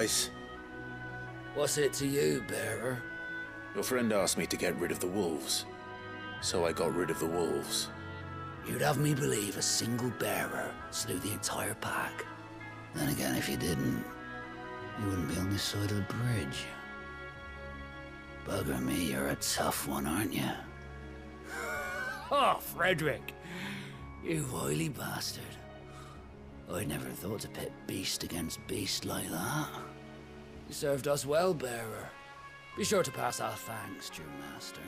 You, What's it to you, bearer? Your friend asked me to get rid of the wolves. So I got rid of the wolves. You'd have me believe a single bearer slew the entire pack. Then again, if you didn't, you wouldn't be on this side of the bridge. Bugger me, you're a tough one, aren't you? Oh, Frederick! You wily bastard. I'd never thought to pit beast against beast like that. You served us well, bearer. Be sure to pass our thanks to your master.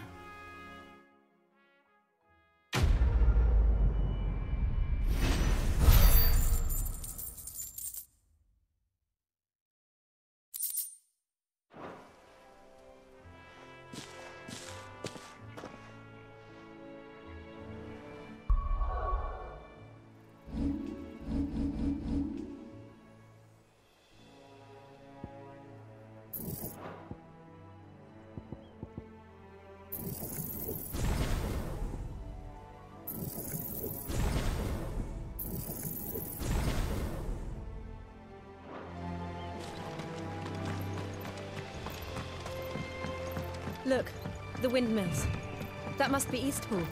Windmills. That must be Eastpool.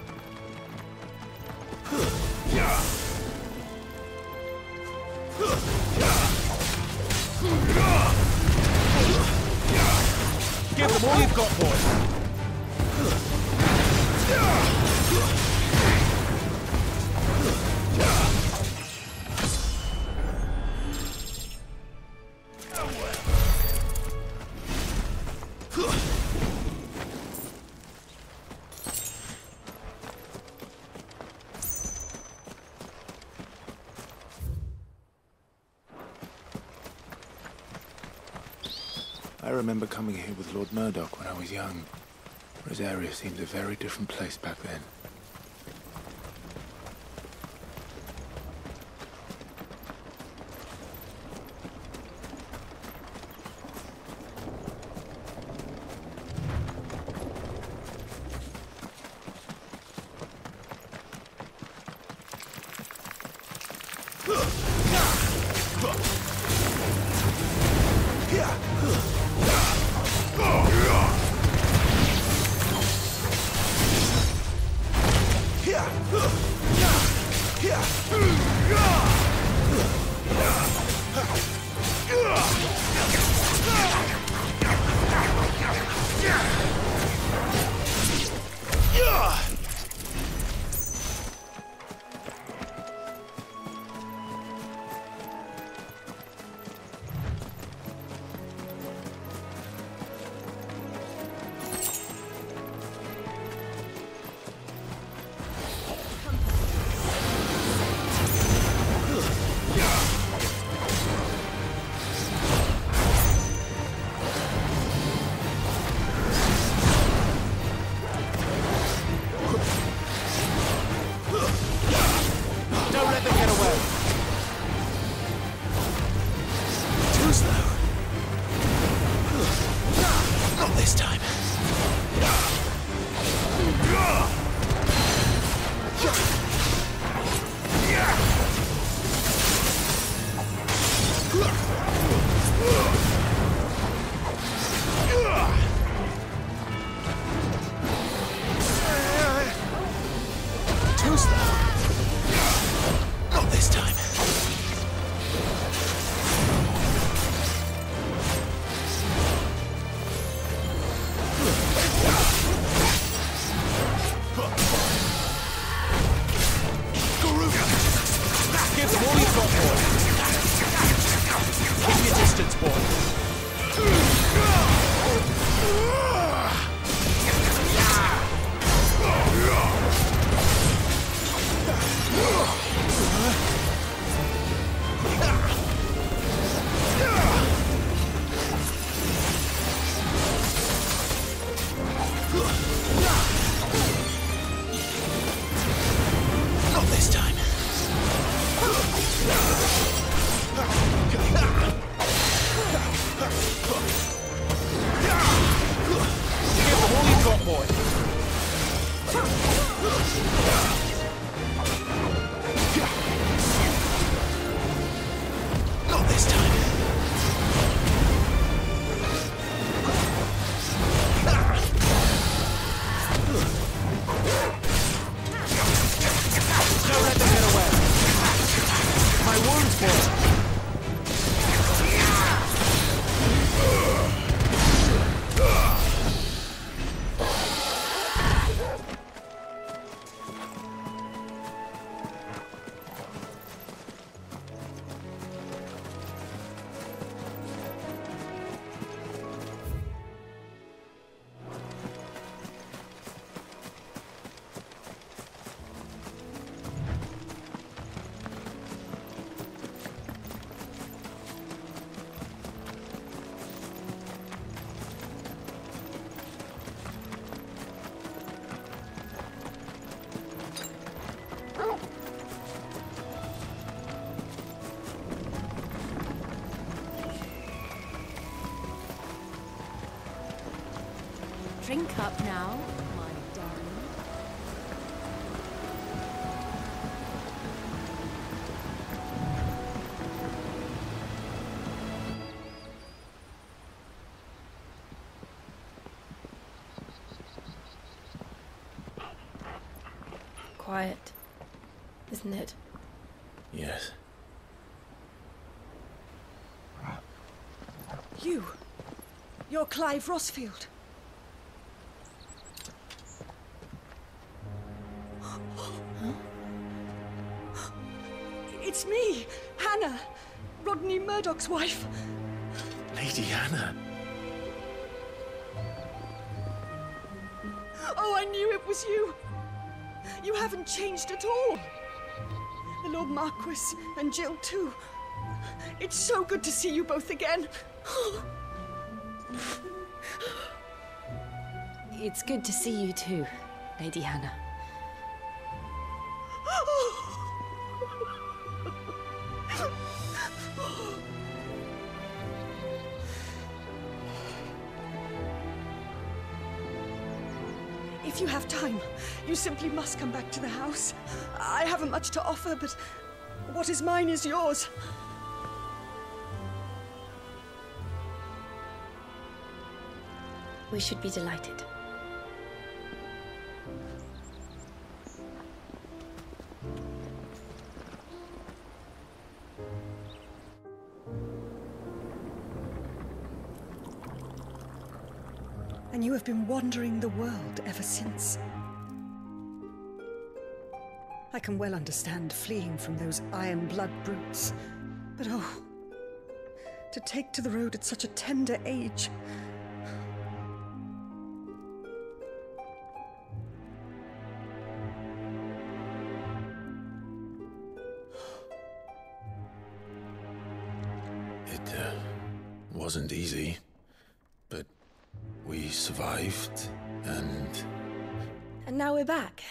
Remember coming here with Lord Murdoch when I was young. Rosaria seemed a very different place back then. Drink up now, my darling. Quiet, isn't it? Yes. You. You're Clive Rosfield. wife? Lady Hannah. Oh, I knew it was you. You haven't changed at all. The Lord Marquis and Jill too. It's so good to see you both again. it's good to see you too, Lady Hannah. You simply must come back to the house. I haven't much to offer, but what is mine is yours. We should be delighted. And you have been wandering the world ever since. I can well understand fleeing from those iron blood brutes. But oh, to take to the road at such a tender age. It uh, wasn't easy, but we survived, and And now we're back.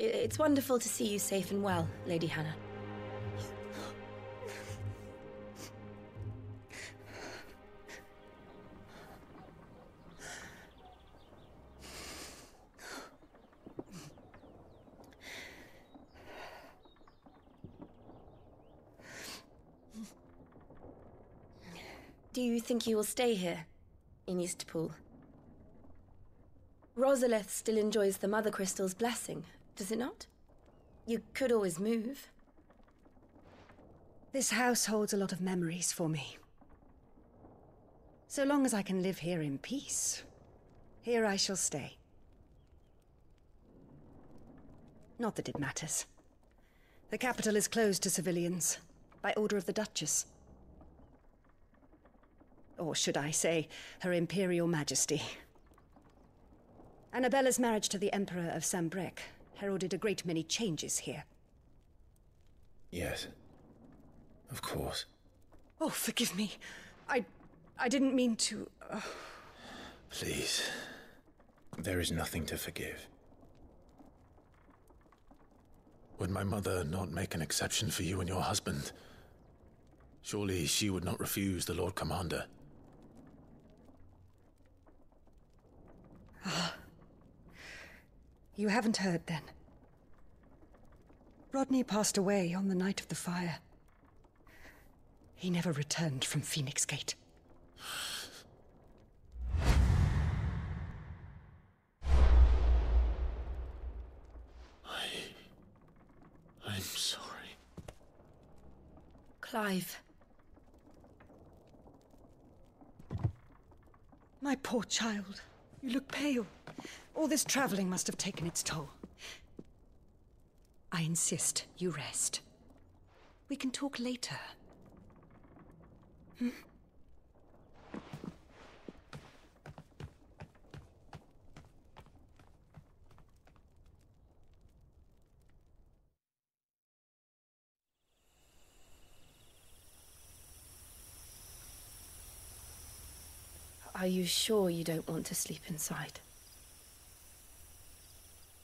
It's wonderful to see you safe and well, Lady Hannah. Do you think you will stay here, in Eastpool? Rosalith still enjoys the Mother Crystal's blessing, does it not? You could always move. This house holds a lot of memories for me. So long as I can live here in peace, here I shall stay. Not that it matters. The capital is closed to civilians, by order of the Duchess. Or should I say, Her Imperial Majesty. Anabella's marriage to the Emperor of Sanbreque heralded a great many changes here. yes, of course. Oh, forgive me. I. I didn't mean to. Uh, Please, there is nothing to forgive. Would my mother not make an exception for you and your husband? Surely she would not refuse the Lord Commander. Ah. You haven't heard then. Rodney passed away on the night of the fire. He never returned from Phoenix Gate. I'm sorry. Clive, My poor child. You look pale. All this traveling must have taken its toll. I insist you rest. We can talk later. Hmm? are you sure you don't want to sleep inside?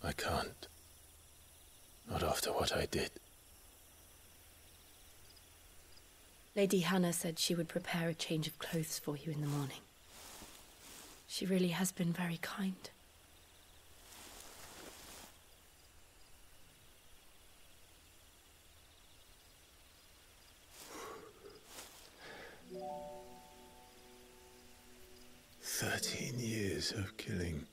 I can't. Not after what I did. Lady Hannah said she would prepare a change of clothes for you in the morning. She really has been very kind. Thirteen years of killing.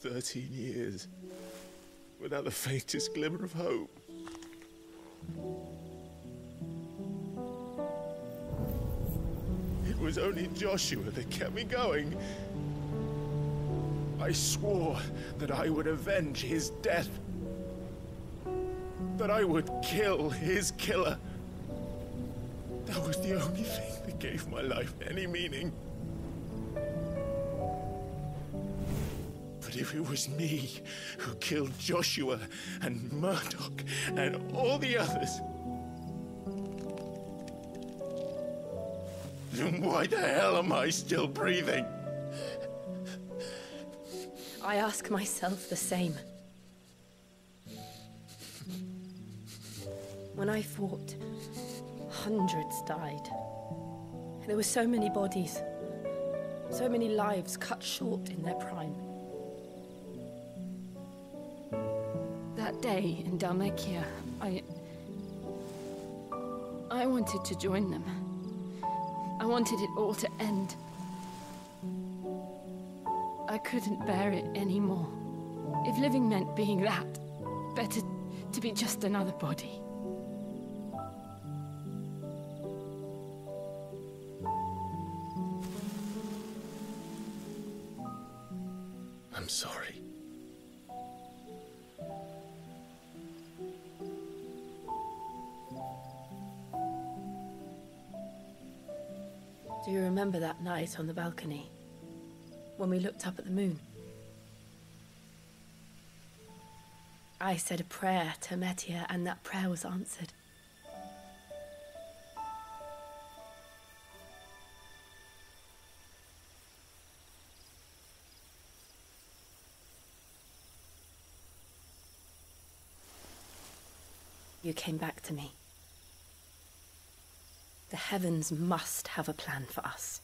Thirteen years without the faintest glimmer of hope. It was only Joshua that kept me going. I swore that I would avenge his death. That I would kill his killer. That was the only thing that gave my life any meaning. If it was me who killed Joshua and Murdoch and all the others, Then why the hell am I still breathing? I ask myself the same. When I fought, hundreds died. There were so many bodies, so many lives cut short in their prime. Day in Dalmekia, I. I wanted to join them. I wanted it all to end. I couldn't bear it anymore. If living meant being that, better to be just another body. Night on the balcony? When we looked up at the moon? I said a prayer to Metia, and that prayer was answered. You came back to me. The heavens must have a plan for us.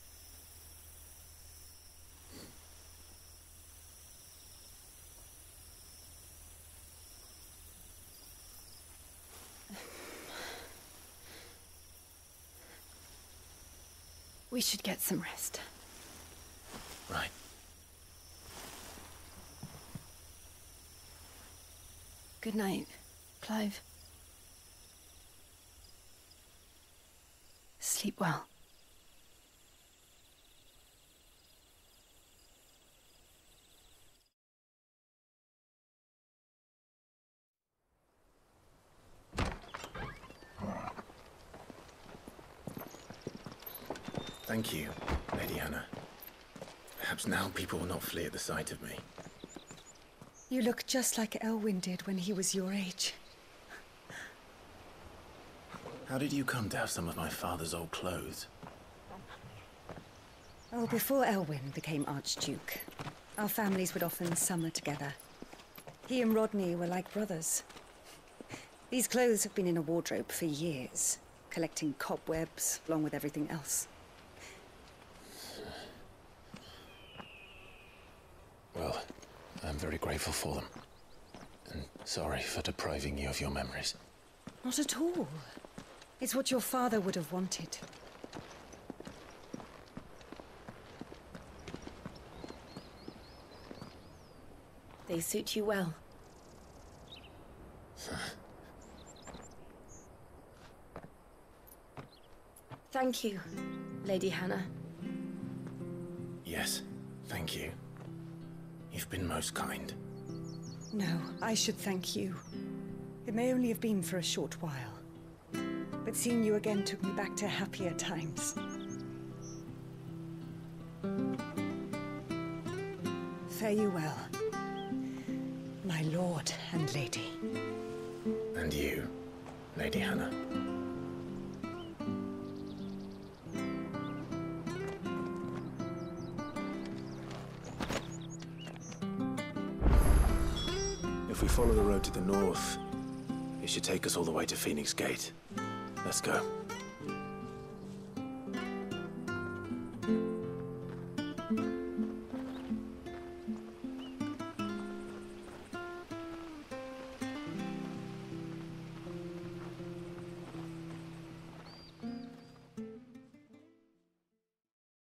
We should get some rest. Right. Good night, Clive. Sleep well. Thank you, Lady Hannah. Perhaps now people will not flee at the sight of me. You look just like Elwyn did when he was your age. How did you come to have some of my father's old clothes? Oh, before Elwyn became Archduke, our families would often summer together. He and Rodney were like brothers. These clothes have been in a wardrobe for years, collecting cobwebs along with everything else. Well, I'm very grateful for them. And sorry for depriving you of your memories. Not at all. It's what your father would have wanted. They suit you well. Thank you, Lady Hannah. Yes, thank you. You've been most kind. No, I should thank you. It may only have been for a short while. But seeing you again took me back to happier times. Fare you well, my lord and lady. And you, Lady Hannah. The north, it should take us all the way to Phoenix Gate. Let's go.